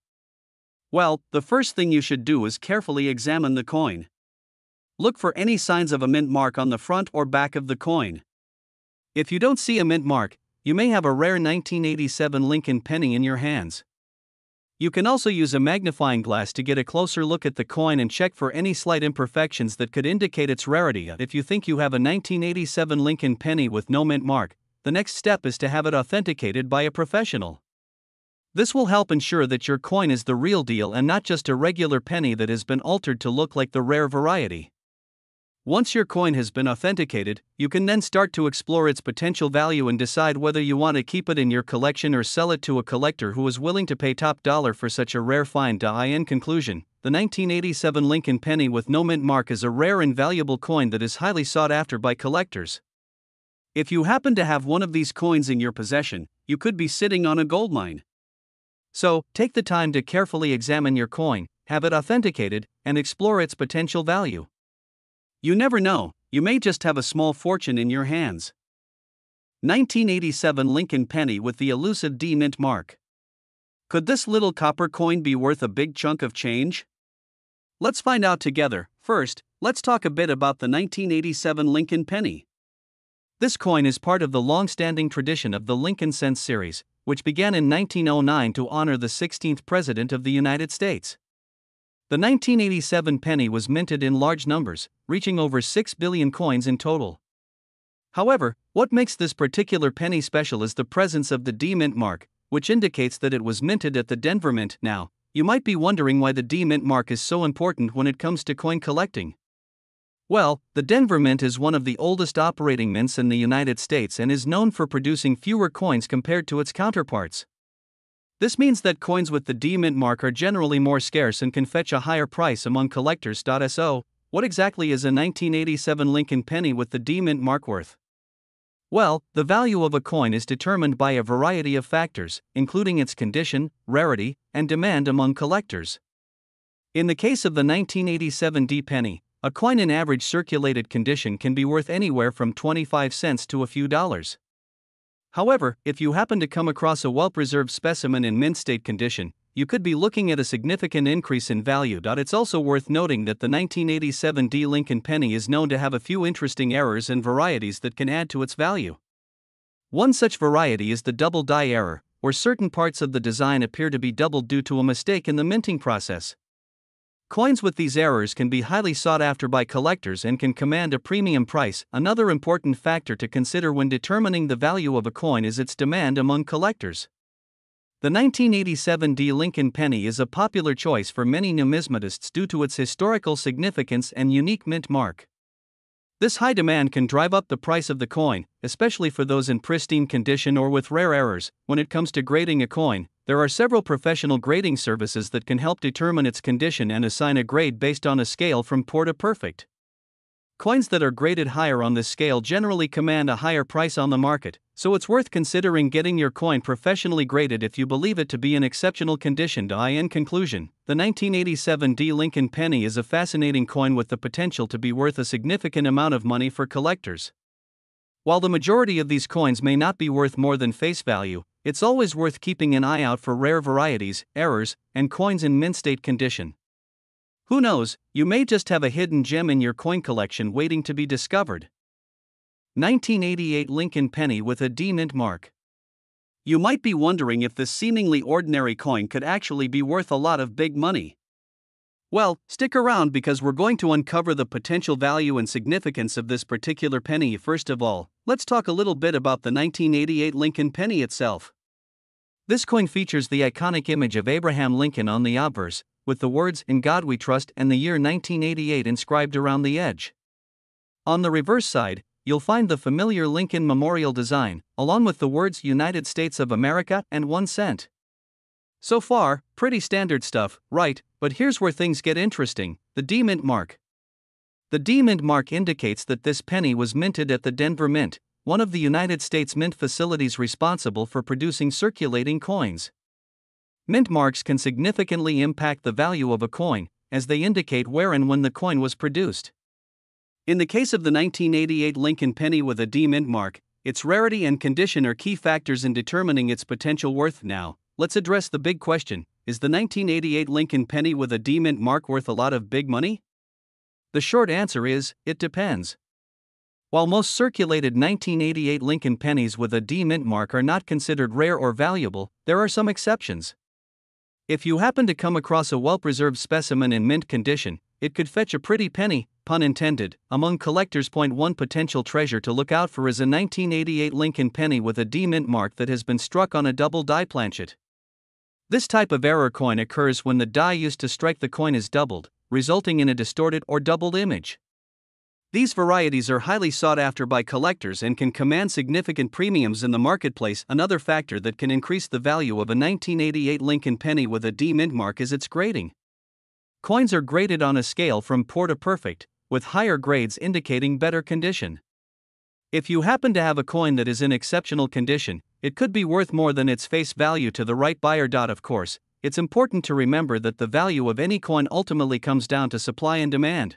[SPEAKER 1] Well, the first thing you should do is carefully examine the coin. Look for any signs of a mint mark on the front or back of the coin. If you don't see a mint mark, you may have a rare 1987 Lincoln penny in your hands. You can also use a magnifying glass to get a closer look at the coin and check for any slight imperfections that could indicate its rarity. If you think you have a 1987 Lincoln penny with no mint mark, the next step is to have it authenticated by a professional. This will help ensure that your coin is the real deal and not just a regular penny that has been altered to look like the rare variety. Once your coin has been authenticated, you can then start to explore its potential value and decide whether you want to keep it in your collection or sell it to a collector who is willing to pay top dollar for such a rare find. In conclusion, the 1987 Lincoln penny with no mint mark is a rare and valuable coin that is highly sought after by collectors. If you happen to have one of these coins in your possession, you could be sitting on a gold mine. So, take the time to carefully examine your coin, have it authenticated, and explore its potential value. You never know, you may just have a small fortune in your hands. 1987 Lincoln penny with the elusive D mint mark. Could this little copper coin be worth a big chunk of change? Let's find out together. First, let's talk a bit about the 1987 Lincoln penny. This coin is part of the long standing tradition of the Lincoln Cents series, which began in 1909 to honor the 16th President of the United States. The 1987 penny was minted in large numbers, reaching over 6 billion coins in total. However, what makes this particular penny special is the presence of the D Mint mark, which indicates that it was minted at the Denver Mint. Now, you might be wondering why the D Mint mark is so important when it comes to coin collecting. Well, the Denver Mint is one of the oldest operating mints in the United States and is known for producing fewer coins compared to its counterparts. This means that coins with the D Mint mark are generally more scarce and can fetch a higher price among collectors. So, what exactly is a 1987 Lincoln penny with the D Mint mark worth? Well, the value of a coin is determined by a variety of factors, including its condition, rarity, and demand among collectors. In the case of the 1987 D penny, a coin in average circulated condition can be worth anywhere from 25 cents to a few dollars. However, if you happen to come across a well preserved specimen in mint state condition, you could be looking at a significant increase in value. It's also worth noting that the 1987 D Lincoln penny is known to have a few interesting errors and varieties that can add to its value. One such variety is the double die error, where certain parts of the design appear to be doubled due to a mistake in the minting process. Coins with these errors can be highly sought after by collectors and can command a premium price. Another important factor to consider when determining the value of a coin is its demand among collectors. The 1987 D Lincoln penny is a popular choice for many numismatists due to its historical significance and unique mint mark. This high demand can drive up the price of the coin, especially for those in pristine condition or with rare errors. When it comes to grading a coin, there are several professional grading services that can help determine its condition and assign a grade based on a scale from poor to perfect. Coins that are graded higher on this scale generally command a higher price on the market, so it's worth considering getting your coin professionally graded if you believe it to be in exceptional condition. In conclusion, the 1987 D Lincoln penny is a fascinating coin with the potential to be worth a significant amount of money for collectors. While the majority of these coins may not be worth more than face value, it's always worth keeping an eye out for rare varieties, errors, and coins in mint state condition. Who knows, you may just have a hidden gem in your coin collection waiting to be discovered. 1988 Lincoln Penny with a D Mint mark. You might be wondering if this seemingly ordinary coin could actually be worth a lot of big money. Well, stick around because we're going to uncover the potential value and significance of this particular penny. First of all, let's talk a little bit about the 1988 Lincoln penny itself. This coin features the iconic image of Abraham Lincoln on the obverse, with the words In God We Trust and the year 1988 inscribed around the edge. On the reverse side, you'll find the familiar Lincoln Memorial design, along with the words United States of America and 1 cent. So far, pretty standard stuff, right? But here's where things get interesting the D Mint mark. The D Mint mark indicates that this penny was minted at the Denver Mint, one of the United States mint facilities responsible for producing circulating coins. Mint marks can significantly impact the value of a coin, as they indicate where and when the coin was produced. In the case of the 1988 Lincoln penny with a D mint mark, its rarity and condition are key factors in determining its potential worth. Now, let's address the big question Is the 1988 Lincoln penny with a D mint mark worth a lot of big money? The short answer is it depends. While most circulated 1988 Lincoln pennies with a D mint mark are not considered rare or valuable, there are some exceptions. If you happen to come across a well preserved specimen in mint condition, it could fetch a pretty penny, pun intended, among collectors. Point one potential treasure to look out for is a 1988 Lincoln penny with a D mint mark that has been struck on a double die planchet. This type of error coin occurs when the die used to strike the coin is doubled, resulting in a distorted or doubled image. These varieties are highly sought after by collectors and can command significant premiums in the marketplace. Another factor that can increase the value of a 1988 Lincoln penny with a D mint mark is its grading. Coins are graded on a scale from poor to perfect, with higher grades indicating better condition. If you happen to have a coin that is in exceptional condition, it could be worth more than its face value to the right buyer. Of course, it's important to remember that the value of any coin ultimately comes down to supply and demand.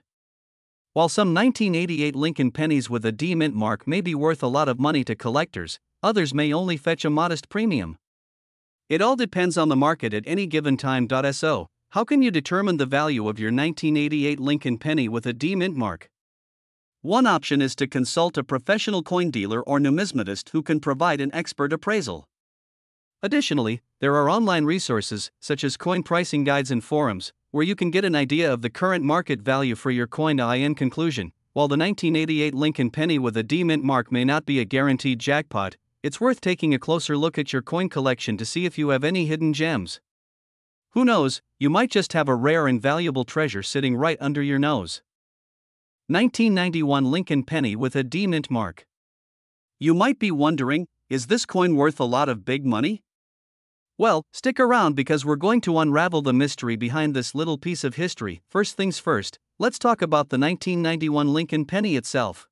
[SPEAKER 1] While some 1988 Lincoln pennies with a D mint mark may be worth a lot of money to collectors, others may only fetch a modest premium. It all depends on the market at any given time. So, how can you determine the value of your 1988 Lincoln penny with a D mint mark? One option is to consult a professional coin dealer or numismatist who can provide an expert appraisal. Additionally, there are online resources, such as coin pricing guides and forums, where you can get an idea of the current market value for your coin. In conclusion, while the 1988 Lincoln penny with a D mint mark may not be a guaranteed jackpot, it's worth taking a closer look at your coin collection to see if you have any hidden gems. Who knows, you might just have a rare and valuable treasure sitting right under your nose. 1991 Lincoln penny with a D mint mark. You might be wondering, is this coin worth a lot of big money? Well, stick around because we're going to unravel the mystery behind this little piece of history. First things first, let's talk about the 1991 Lincoln penny itself.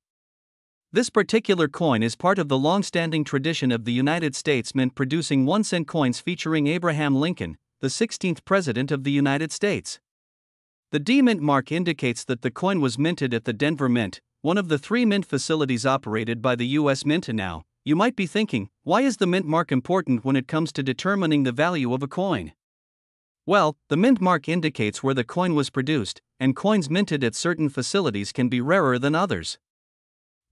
[SPEAKER 1] This particular coin is part of the long standing tradition of the United States Mint producing one cent coins featuring Abraham Lincoln, the 16th President of the United States. The D Mint mark indicates that the coin was minted at the Denver Mint, one of the three mint facilities operated by the U.S. Mint. Now, you might be thinking, why is the mint mark important when it comes to determining the value of a coin? Well, the mint mark indicates where the coin was produced, and coins minted at certain facilities can be rarer than others.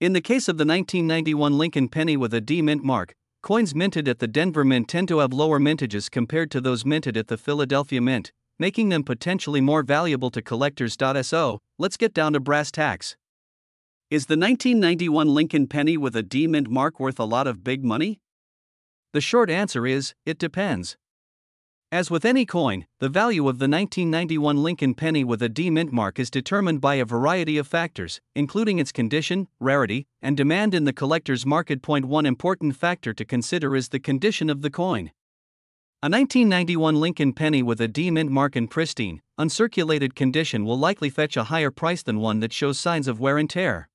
[SPEAKER 1] In the case of the 1991 Lincoln penny with a D mint mark, coins minted at the Denver Mint tend to have lower mintages compared to those minted at the Philadelphia Mint, making them potentially more valuable to collectors. So, let's get down to brass tacks. Is the 1991 Lincoln penny with a D mint mark worth a lot of big money? The short answer is it depends. As with any coin, the value of the 1991 Lincoln penny with a D mint mark is determined by a variety of factors, including its condition, rarity, and demand in the collector's market. Point one important factor to consider is the condition of the coin. A 1991 Lincoln penny with a D mint mark in pristine, uncirculated condition will likely fetch a higher price than one that shows signs of wear and tear.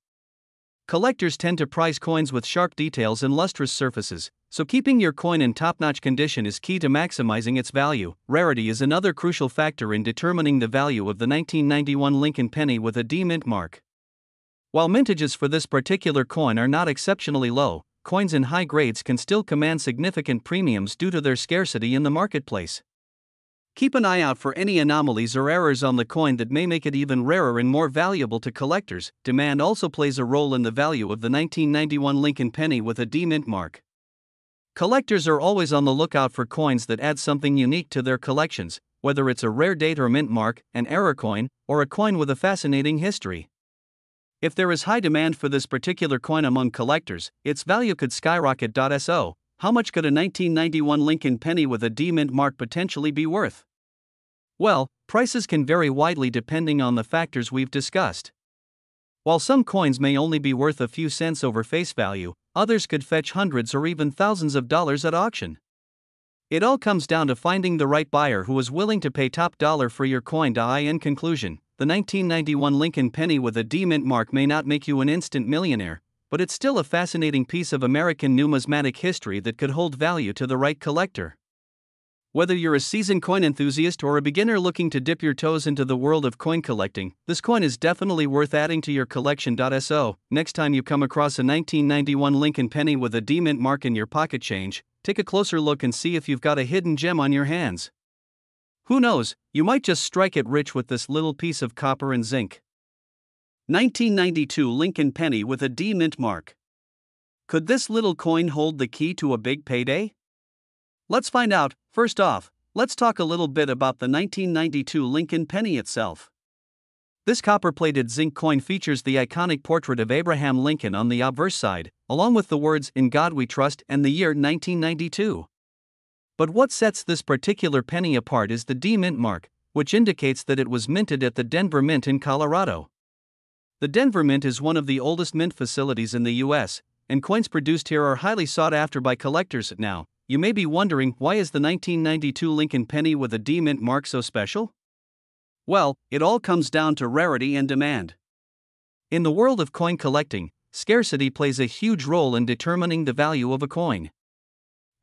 [SPEAKER 1] Collectors tend to prize coins with sharp details and lustrous surfaces, so keeping your coin in top notch condition is key to maximizing its value. Rarity is another crucial factor in determining the value of the 1991 Lincoln penny with a D mint mark. While mintages for this particular coin are not exceptionally low, coins in high grades can still command significant premiums due to their scarcity in the marketplace. Keep an eye out for any anomalies or errors on the coin that may make it even rarer and more valuable to collectors. Demand also plays a role in the value of the 1991 Lincoln penny with a D mint mark. Collectors are always on the lookout for coins that add something unique to their collections, whether it's a rare date or mint mark, an error coin, or a coin with a fascinating history. If there is high demand for this particular coin among collectors, its value could skyrocket. So, how much could a 1991 Lincoln penny with a D mint mark potentially be worth? Well, prices can vary widely depending on the factors we've discussed. While some coins may only be worth a few cents over face value, others could fetch hundreds or even thousands of dollars at auction. It all comes down to finding the right buyer who is willing to pay top dollar for your coin. In conclusion, the 1991 Lincoln penny with a D mint mark may not make you an instant millionaire, but it's still a fascinating piece of American numismatic history that could hold value to the right collector. Whether you're a seasoned coin enthusiast or a beginner looking to dip your toes into the world of coin collecting, this coin is definitely worth adding to your collection. So, next time you come across a 1991 Lincoln penny with a D mint mark in your pocket change, take a closer look and see if you've got a hidden gem on your hands. Who knows, you might just strike it rich with this little piece of copper and zinc. 1992 Lincoln Penny with a D mint mark. Could this little coin hold the key to a big payday? Let's find out. First off, let's talk a little bit about the 1992 Lincoln Penny itself. This copper plated zinc coin features the iconic portrait of Abraham Lincoln on the obverse side, along with the words In God We Trust and the year 1992. But what sets this particular penny apart is the D mint mark, which indicates that it was minted at the Denver Mint in Colorado. The Denver Mint is one of the oldest mint facilities in the US, and coins produced here are highly sought after by collectors. Now, you may be wondering why is the 1992 Lincoln penny with a D mint mark so special? Well, it all comes down to rarity and demand. In the world of coin collecting, scarcity plays a huge role in determining the value of a coin.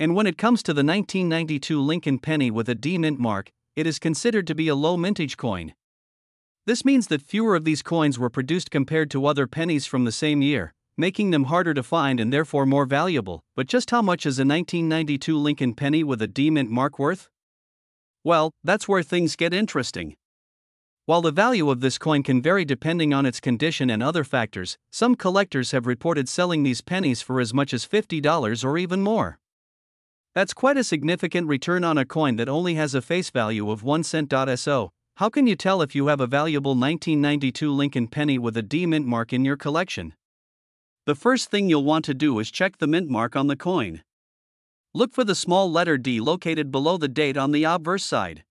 [SPEAKER 1] And when it comes to the 1992 Lincoln penny with a D mint mark, it is considered to be a low mintage coin. This means that fewer of these coins were produced compared to other pennies from the same year, making them harder to find and therefore more valuable. But just how much is a 1992 Lincoln penny with a D mint mark worth? Well, that's where things get interesting. While the value of this coin can vary depending on its condition and other factors, some collectors have reported selling these pennies for as much as $50 or even more. That's quite a significant return on a coin that only has a face value of 1 cent. So, how can you tell if you have a valuable 1992 Lincoln penny with a D mint mark in your collection? The first thing you'll want to do is check the mint mark on the coin. Look for the small letter D located below the date on the obverse side.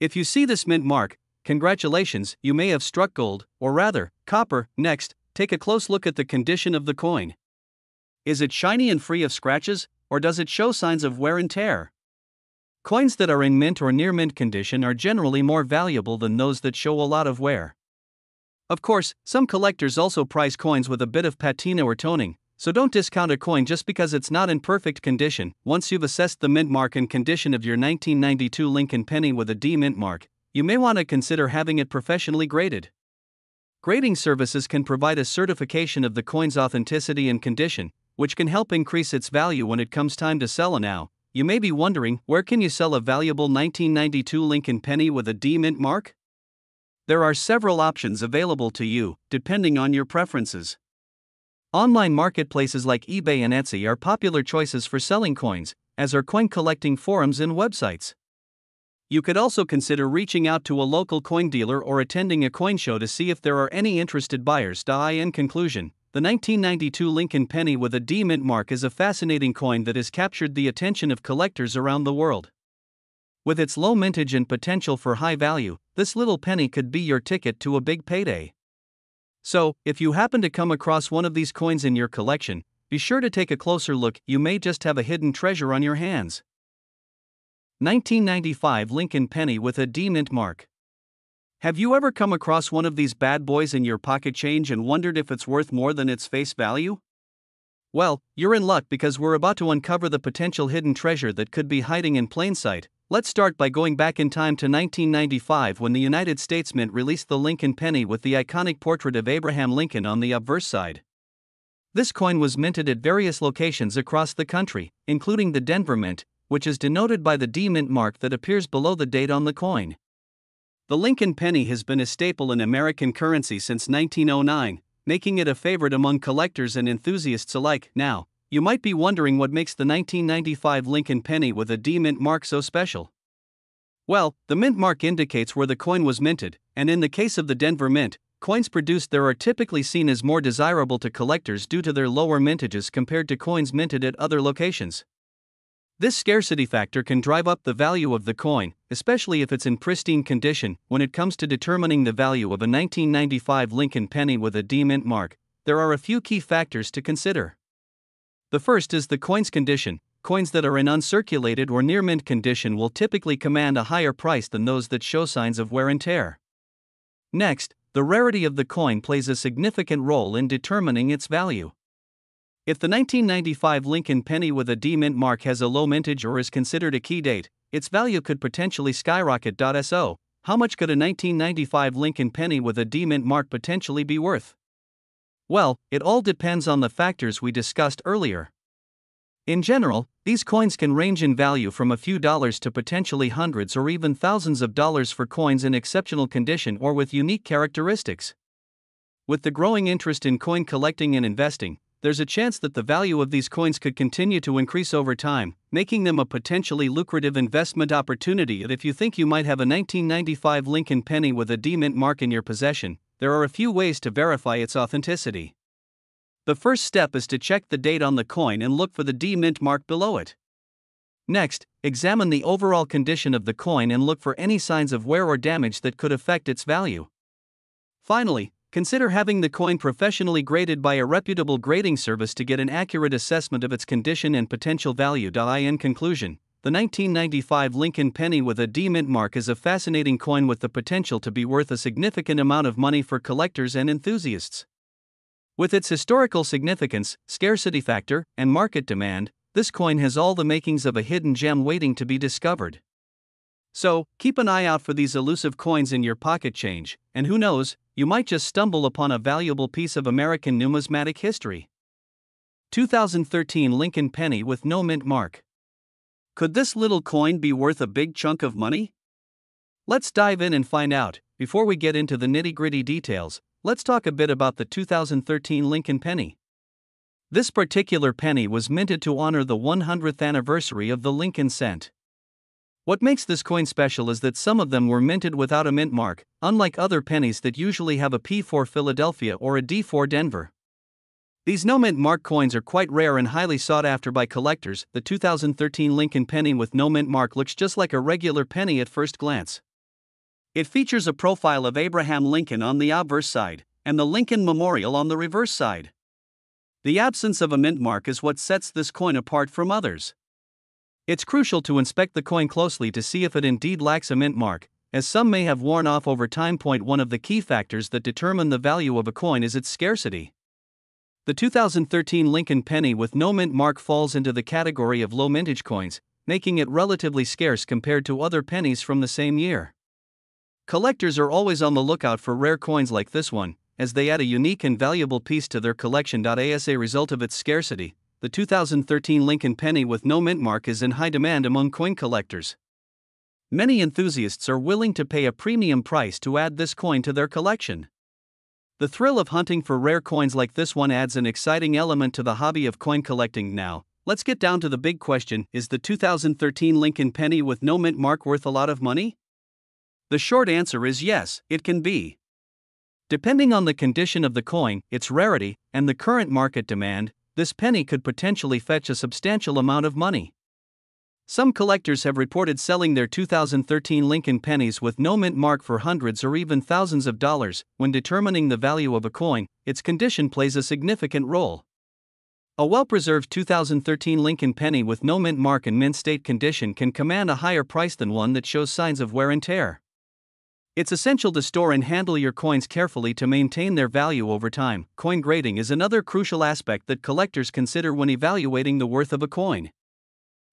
[SPEAKER 1] If you see this mint mark, Congratulations, you may have struck gold, or rather, copper. Next, take a close look at the condition of the coin. Is it shiny and free of scratches, or does it show signs of wear and tear? Coins that are in mint or near mint condition are generally more valuable than those that show a lot of wear. Of course, some collectors also prize coins with a bit of patina or toning, so don't discount a coin just because it's not in perfect condition. Once you've assessed the mint mark and condition of your 1992 Lincoln penny with a D mint mark, you may want to consider having it professionally graded. Grading services can provide a certification of the coin's authenticity and condition, which can help increase its value when it comes time to sell a now. You may be wondering, where can you sell a valuable 1992 Lincoln penny with a D mint mark? There are several options available to you, depending on your preferences. Online marketplaces like eBay and Etsy are popular choices for selling coins, as are coin collecting forums and websites. You could also consider reaching out to a local coin dealer or attending a coin show to see if there are any interested buyers. Die In conclusion, the 1992 Lincoln penny with a D mint mark is a fascinating coin that has captured the attention of collectors around the world. With its low mintage and potential for high value, this little penny could be your ticket to a big payday. So, if you happen to come across one of these coins in your collection, be sure to take a closer look, you may just have a hidden treasure on your hands. 1995 Lincoln Penny with a D mint mark. Have you ever come across one of these bad boys in your pocket change and wondered if it's worth more than its face value? Well, you're in luck because we're about to uncover the potential hidden treasure that could be hiding in plain sight. Let's start by going back in time to 1995 when the United States Mint released the Lincoln penny with the iconic portrait of Abraham Lincoln on the obverse side. This coin was minted at various locations across the country, including the Denver Mint, which is denoted by the D mint mark that appears below the date on the coin. The Lincoln penny has been a staple in American currency since 1909, making it a favorite among collectors and enthusiasts alike. Now, you might be wondering what makes the 1995 Lincoln penny with a D mint mark so special. Well, the mint mark indicates where the coin was minted, and in the case of the Denver Mint, coins produced there are typically seen as more desirable to collectors due to their lower mintages compared to coins minted at other locations. This scarcity factor can drive up the value of the coin, especially if it's in pristine condition. When it comes to determining the value of a 1995 Lincoln penny with a D mint mark, there are a few key factors to consider. The first is the coin's condition. Coins that are in uncirculated or near mint condition will typically command a higher price than those that show signs of wear and tear. Next, the rarity of the coin plays a significant role in determining its value. If the 1995 Lincoln penny with a D mint mark has a low mintage or is considered a key date, its value could potentially skyrocket. So, how much could a 1995 Lincoln penny with a D mint mark potentially be worth? Well, it all depends on the factors we discussed earlier. In general, these coins can range in value from a few dollars to potentially hundreds or even thousands of dollars for coins in exceptional condition or with unique characteristics. With the growing interest in coin collecting and investing, there's a chance that the value of these coins could continue to increase over time, making them a potentially lucrative investment opportunity. If you think you might have a 1995 Lincoln penny with a D mint mark in your possession, there are a few ways to verify its authenticity. The first step is to check the date on the coin and look for the D mint mark below it. Next, examine the overall condition of the coin and look for any signs of wear or damage that could affect its value. Finally, Consider having the coin professionally graded by a reputable grading service to get an accurate assessment of its condition and potential value. In conclusion, the 1995 Lincoln penny with a D mint mark is a fascinating coin with the potential to be worth a significant amount of money for collectors and enthusiasts. With its historical significance, scarcity factor, and market demand, this coin has all the makings of a hidden gem waiting to be discovered. So, keep an eye out for these elusive coins in your pocket change, and who knows, you might just stumble upon a valuable piece of American numismatic history. 2013 Lincoln Penny with no mint mark. Could this little coin be worth a big chunk of money? Let's dive in and find out. Before we get into the nitty gritty details, let's talk a bit about the 2013 Lincoln Penny. This particular penny was minted to honor the 100th anniversary of the Lincoln cent. What makes this coin special is that some of them were minted without a mint mark, unlike other pennies that usually have a P4 Philadelphia or a D4 Denver. These no mint mark coins are quite rare and highly sought after by collectors. The 2013 Lincoln penny with no mint mark looks just like a regular penny at first glance. It features a profile of Abraham Lincoln on the obverse side, and the Lincoln Memorial on the reverse side. The absence of a mint mark is what sets this coin apart from others. It's crucial to inspect the coin closely to see if it indeed lacks a mint mark, as some may have worn off over time. Point one of the key factors that determine the value of a coin is its scarcity. The 2013 Lincoln penny with no mint mark falls into the category of low mintage coins, making it relatively scarce compared to other pennies from the same year. Collectors are always on the lookout for rare coins like this one, as they add a unique and valuable piece to their collection. As a result of its scarcity, the 2013 Lincoln penny with no mint mark is in high demand among coin collectors. Many enthusiasts are willing to pay a premium price to add this coin to their collection. The thrill of hunting for rare coins like this one adds an exciting element to the hobby of coin collecting now. Let's get down to the big question Is the 2013 Lincoln penny with no mint mark worth a lot of money? The short answer is yes, it can be. Depending on the condition of the coin, its rarity, and the current market demand, this penny could potentially fetch a substantial amount of money. Some collectors have reported selling their 2013 Lincoln pennies with no mint mark for hundreds or even thousands of dollars. When determining the value of a coin, its condition plays a significant role. A well preserved 2013 Lincoln penny with no mint mark in mint state condition can command a higher price than one that shows signs of wear and tear. It's essential to store and handle your coins carefully to maintain their value over time. Coin grading is another crucial aspect that collectors consider when evaluating the worth of a coin.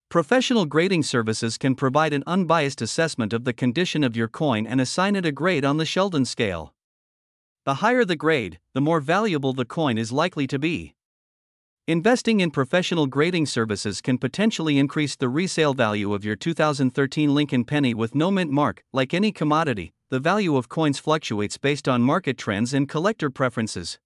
[SPEAKER 1] Professional grading services can provide an unbiased assessment of the condition of your coin and assign it a grade on the Sheldon scale. The higher the grade, the more valuable the coin is likely to be. Investing in professional grading services can potentially increase the resale value of your 2013 Lincoln penny with no mint mark. Like any commodity, the value of coins fluctuates based on market trends and collector preferences.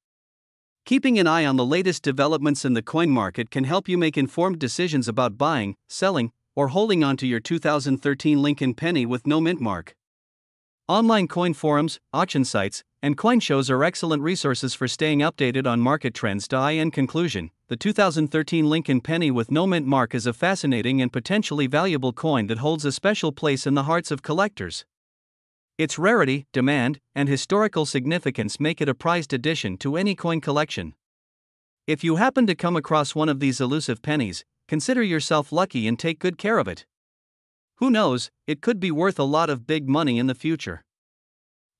[SPEAKER 1] Keeping an eye on the latest developments in the coin market can help you make informed decisions about buying, selling, or holding onto your 2013 Lincoln penny with no mint mark. Online coin forums, auction sites, and coin shows are excellent resources for staying updated on market trends. To in conclusion, the 2013 Lincoln penny with no mint mark is a fascinating and potentially valuable coin that holds a special place in the hearts of collectors. Its rarity, demand, and historical significance make it a prized addition to any coin collection. If you happen to come across one of these elusive pennies, consider yourself lucky and take good care of it. Who knows, it could be worth a lot of big money in the future.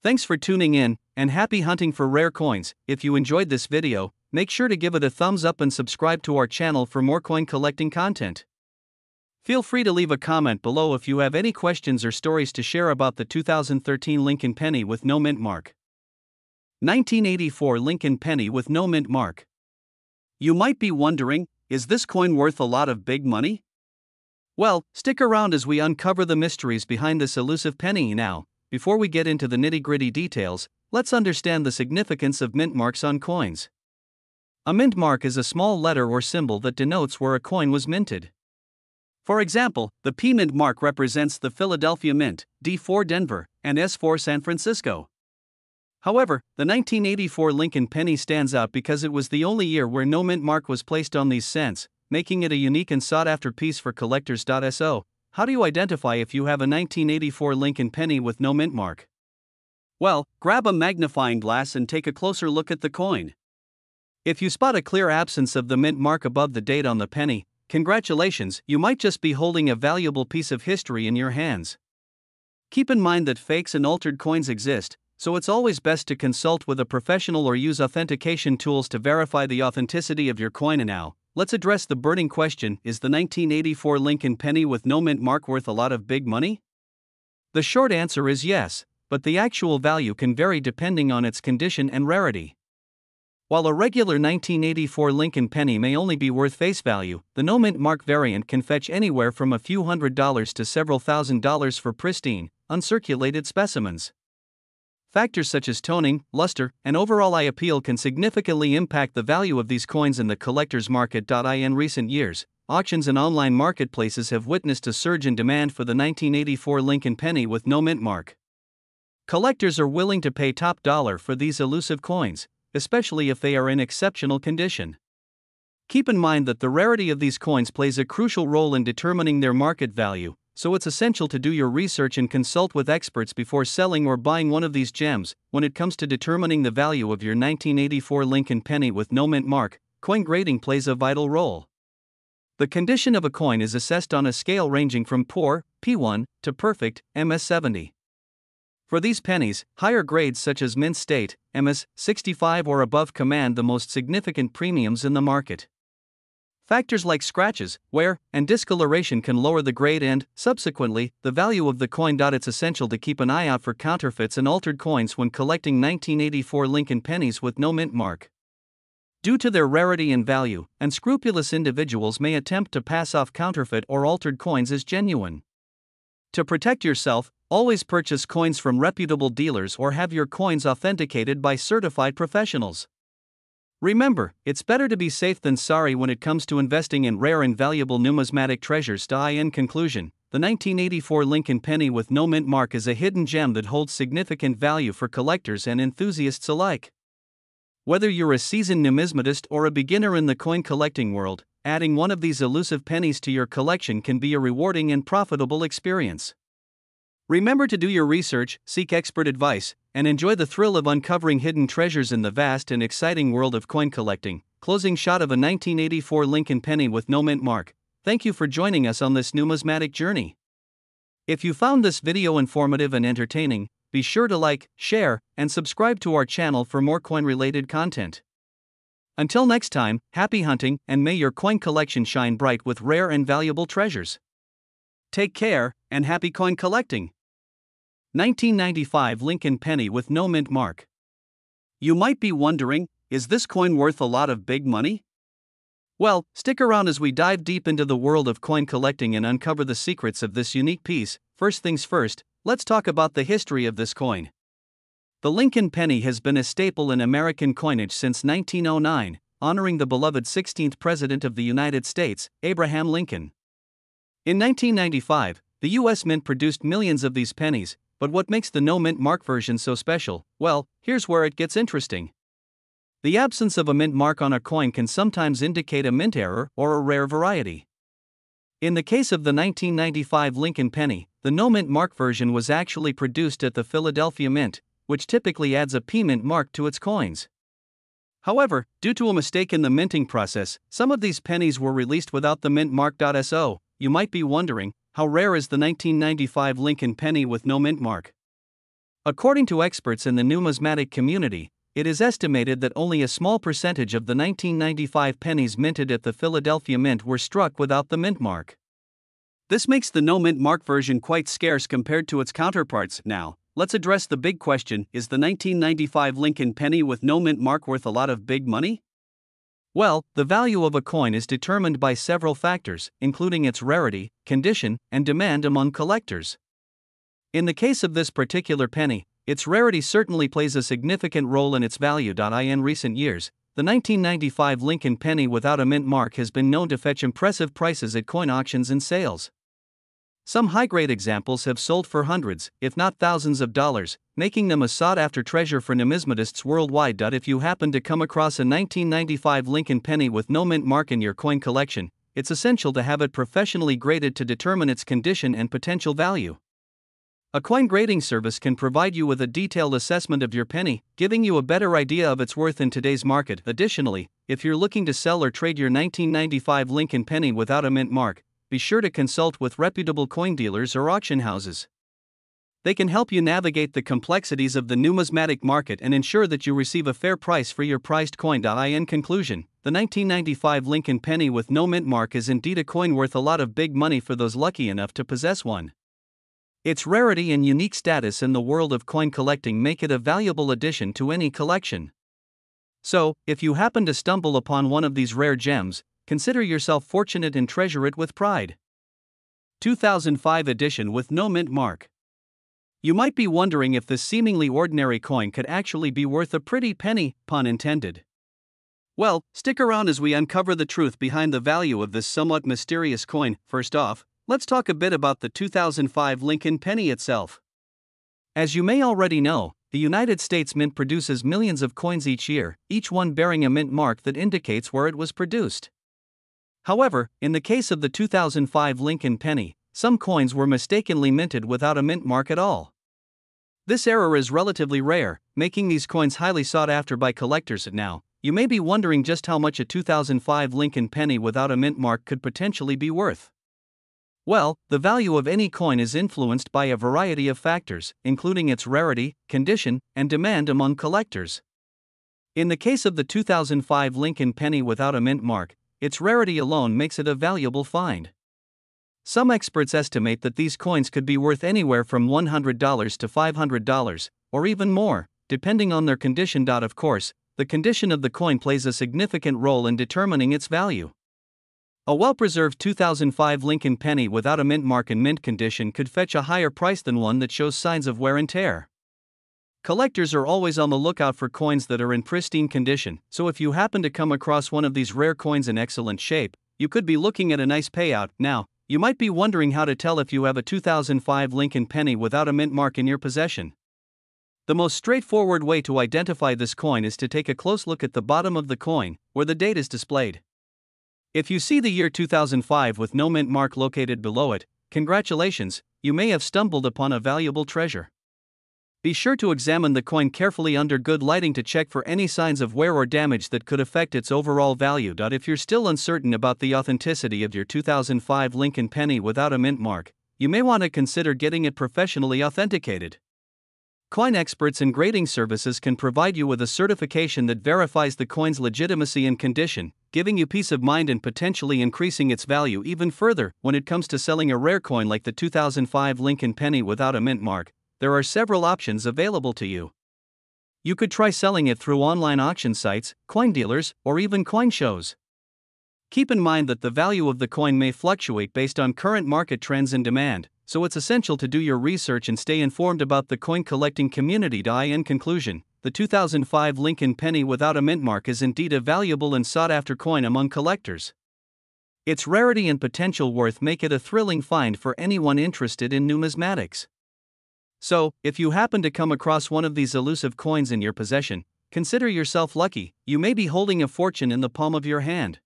[SPEAKER 1] Thanks for tuning in, and happy hunting for rare coins. If you enjoyed this video, make sure to give it a thumbs up and subscribe to our channel for more coin collecting content. Feel free to leave a comment below if you have any questions or stories to share about the 2013 Lincoln Penny with no mint mark. 1984 Lincoln Penny with no mint mark. You might be wondering, is this coin worth a lot of big money? Well, stick around as we uncover the mysteries behind this elusive penny now. Before we get into the nitty gritty details, let's understand the significance of mint marks on coins. A mint mark is a small letter or symbol that denotes where a coin was minted. For example, the P Mint mark represents the Philadelphia Mint, D4 Denver, and S4 San Francisco. However, the 1984 Lincoln penny stands out because it was the only year where no mint mark was placed on these cents, making it a unique and sought after piece for collectors. So, how do you identify if you have a 1984 Lincoln penny with no mint mark? Well, grab a magnifying glass and take a closer look at the coin. If you spot a clear absence of the mint mark above the date on the penny, congratulations, you might just be holding a valuable piece of history in your hands. Keep in mind that fakes and altered coins exist, so it's always best to consult with a professional or use authentication tools to verify the authenticity of your coin. And now, Let's address the burning question Is the 1984 Lincoln penny with no mint mark worth a lot of big money? The short answer is yes, but the actual value can vary depending on its condition and rarity. While a regular 1984 Lincoln penny may only be worth face value, the no mint mark variant can fetch anywhere from a few hundred dollars to several thousand dollars for pristine, uncirculated specimens. Factors such as toning, luster, and overall eye appeal can significantly impact the value of these coins in the collector's market. In recent years, auctions and online marketplaces have witnessed a surge in demand for the 1984 Lincoln penny with no mint mark. Collectors are willing to pay top dollar for these elusive coins, especially if they are in exceptional condition. Keep in mind that the rarity of these coins plays a crucial role in determining their market value, so it's essential to do your research and consult with experts before selling or buying one of these gems. When it comes to determining the value of your 1984 Lincoln penny with no mint mark, coin grading plays a vital role. The condition of a coin is assessed on a scale ranging from poor, P1, to perfect, MS70. For these pennies, higher grades such as mint state, MS 65 or above command the most significant premiums in the market. Factors like scratches, wear, and discoloration can lower the grade and, subsequently, the value of the coin. It's essential to keep an eye out for counterfeits and altered coins when collecting 1984 Lincoln pennies with no mint mark. Due to their rarity and value, unscrupulous individuals may attempt to pass off counterfeit or altered coins as genuine. To protect yourself, always purchase coins from reputable dealers or have your coins authenticated by certified professionals. Remember, it's better to be safe than sorry when it comes to investing in rare and valuable numismatic treasures. In conclusion, the 1984 Lincoln penny with no mint mark is a hidden gem that holds significant value for collectors and enthusiasts alike. Whether you're a seasoned numismatist or a beginner in the coin collecting world, adding one of these elusive pennies to your collection can be a rewarding and profitable experience. Remember to do your research, seek expert advice, and enjoy the thrill of uncovering hidden treasures in the vast and exciting world of coin collecting. Closing shot of a 1984 Lincoln penny with no mint mark. Thank you for joining us on this numismatic journey. If you found this video informative and entertaining, be sure to like, share, and subscribe to our channel for more coin related content. Until next time, happy hunting, and may your coin collection shine bright with rare and valuable treasures. Take care, and happy coin collecting! 1995 Lincoln Penny with no mint mark. You might be wondering is this coin worth a lot of big money? Well, stick around as we dive deep into the world of coin collecting and uncover the secrets of this unique piece. First things first, let's talk about the history of this coin. The Lincoln penny has been a staple in American coinage since 1909, honoring the beloved 16th President of the United States, Abraham Lincoln. In 1995, the U.S. Mint produced millions of these pennies, but what makes the no mint mark version so special? Well, here's where it gets interesting. The absence of a mint mark on a coin can sometimes indicate a mint error or a rare variety. In the case of the 1995 Lincoln penny, the no mint mark version was actually produced at the Philadelphia Mint, which typically adds a P mint mark to its coins. However, due to a mistake in the minting process, some of these pennies were released without the mint mark. So, you might be wondering, how rare is the 1995 Lincoln penny with no mint mark? According to experts in the numismatic community, it is estimated that only a small percentage of the 1995 pennies minted at the Philadelphia Mint were struck without the mint mark. This makes the no mint mark version quite scarce compared to its counterparts. Now, let's address the big question is the 1995 Lincoln penny with no mint mark worth a lot of big money? Well, the value of a coin is determined by several factors, including its rarity, condition, and demand among collectors. In the case of this particular penny, its rarity certainly plays a significant role in its value. In recent years, the 1995 Lincoln penny without a mint mark has been known to fetch impressive prices at coin auctions and sales. Some high grade examples have sold for hundreds, if not thousands of dollars, making them a sought after treasure for numismatists worldwide. If you happen to come across a 1995 Lincoln penny with no mint mark in your coin collection, it's essential to have it professionally graded to determine its condition and potential value. A coin grading service can provide you with a detailed assessment of your penny, giving you a better idea of its worth in today's market. Additionally, if you're looking to sell or trade your 1995 Lincoln penny without a mint mark, be sure to consult with reputable coin dealers or auction houses. They can help you navigate the complexities of the numismatic market and ensure that you receive a fair price for your prized coin. In conclusion, the 1995 Lincoln penny with no mint mark is indeed a coin worth a lot of big money for those lucky enough to possess one. Its rarity and unique status in the world of coin collecting make it a valuable addition to any collection. So, if you happen to stumble upon one of these rare gems, Consider yourself fortunate and treasure it with pride. 2005 edition with no mint mark. You might be wondering if this seemingly ordinary coin could actually be worth a pretty penny, pun intended. Well, stick around as we uncover the truth behind the value of this somewhat mysterious coin. First off, let's talk a bit about the 2005 Lincoln penny itself. As you may already know, the United States Mint produces millions of coins each year, each one bearing a mint mark that indicates where it was produced. However, in the case of the 2005 Lincoln penny, some coins were mistakenly minted without a mint mark at all. This error is relatively rare, making these coins highly sought after by collectors now. You may be wondering just how much a 2005 Lincoln penny without a mint mark could potentially be worth. Well, the value of any coin is influenced by a variety of factors, including its rarity, condition, and demand among collectors. In the case of the 2005 Lincoln penny without a mint mark, its rarity alone makes it a valuable find. Some experts estimate that these coins could be worth anywhere from $100 to $500, or even more, depending on their condition. Of course, the condition of the coin plays a significant role in determining its value. A well preserved 2005 Lincoln penny without a mint mark and mint condition could fetch a higher price than one that shows signs of wear and tear. Collectors are always on the lookout for coins that are in pristine condition, so if you happen to come across one of these rare coins in excellent shape, you could be looking at a nice payout. Now, you might be wondering how to tell if you have a 2005 Lincoln penny without a mint mark in your possession. The most straightforward way to identify this coin is to take a close look at the bottom of the coin, where the date is displayed. If you see the year 2005 with no mint mark located below it, congratulations, you may have stumbled upon a valuable treasure. Be sure to examine the coin carefully under good lighting to check for any signs of wear or damage that could affect its overall value. If you're still uncertain about the authenticity of your 2005 Lincoln penny without a mint mark, you may want to consider getting it professionally authenticated. Coin experts and grading services can provide you with a certification that verifies the coin's legitimacy and condition, giving you peace of mind and potentially increasing its value even further. When it comes to selling a rare coin like the 2005 Lincoln penny without a mint mark, there are several options available to you. You could try selling it through online auction sites, coin dealers, or even coin shows. Keep in mind that the value of the coin may fluctuate based on current market trends and demand, so it's essential to do your research and stay informed about the coin collecting community. In conclusion, the 2005 Lincoln penny without a mint mark is indeed a valuable and sought after coin among collectors. Its rarity and potential worth make it a thrilling find for anyone interested in numismatics. So, if you happen to come across one of these elusive coins in your possession, consider yourself lucky, you may be holding a fortune in the palm of your hand.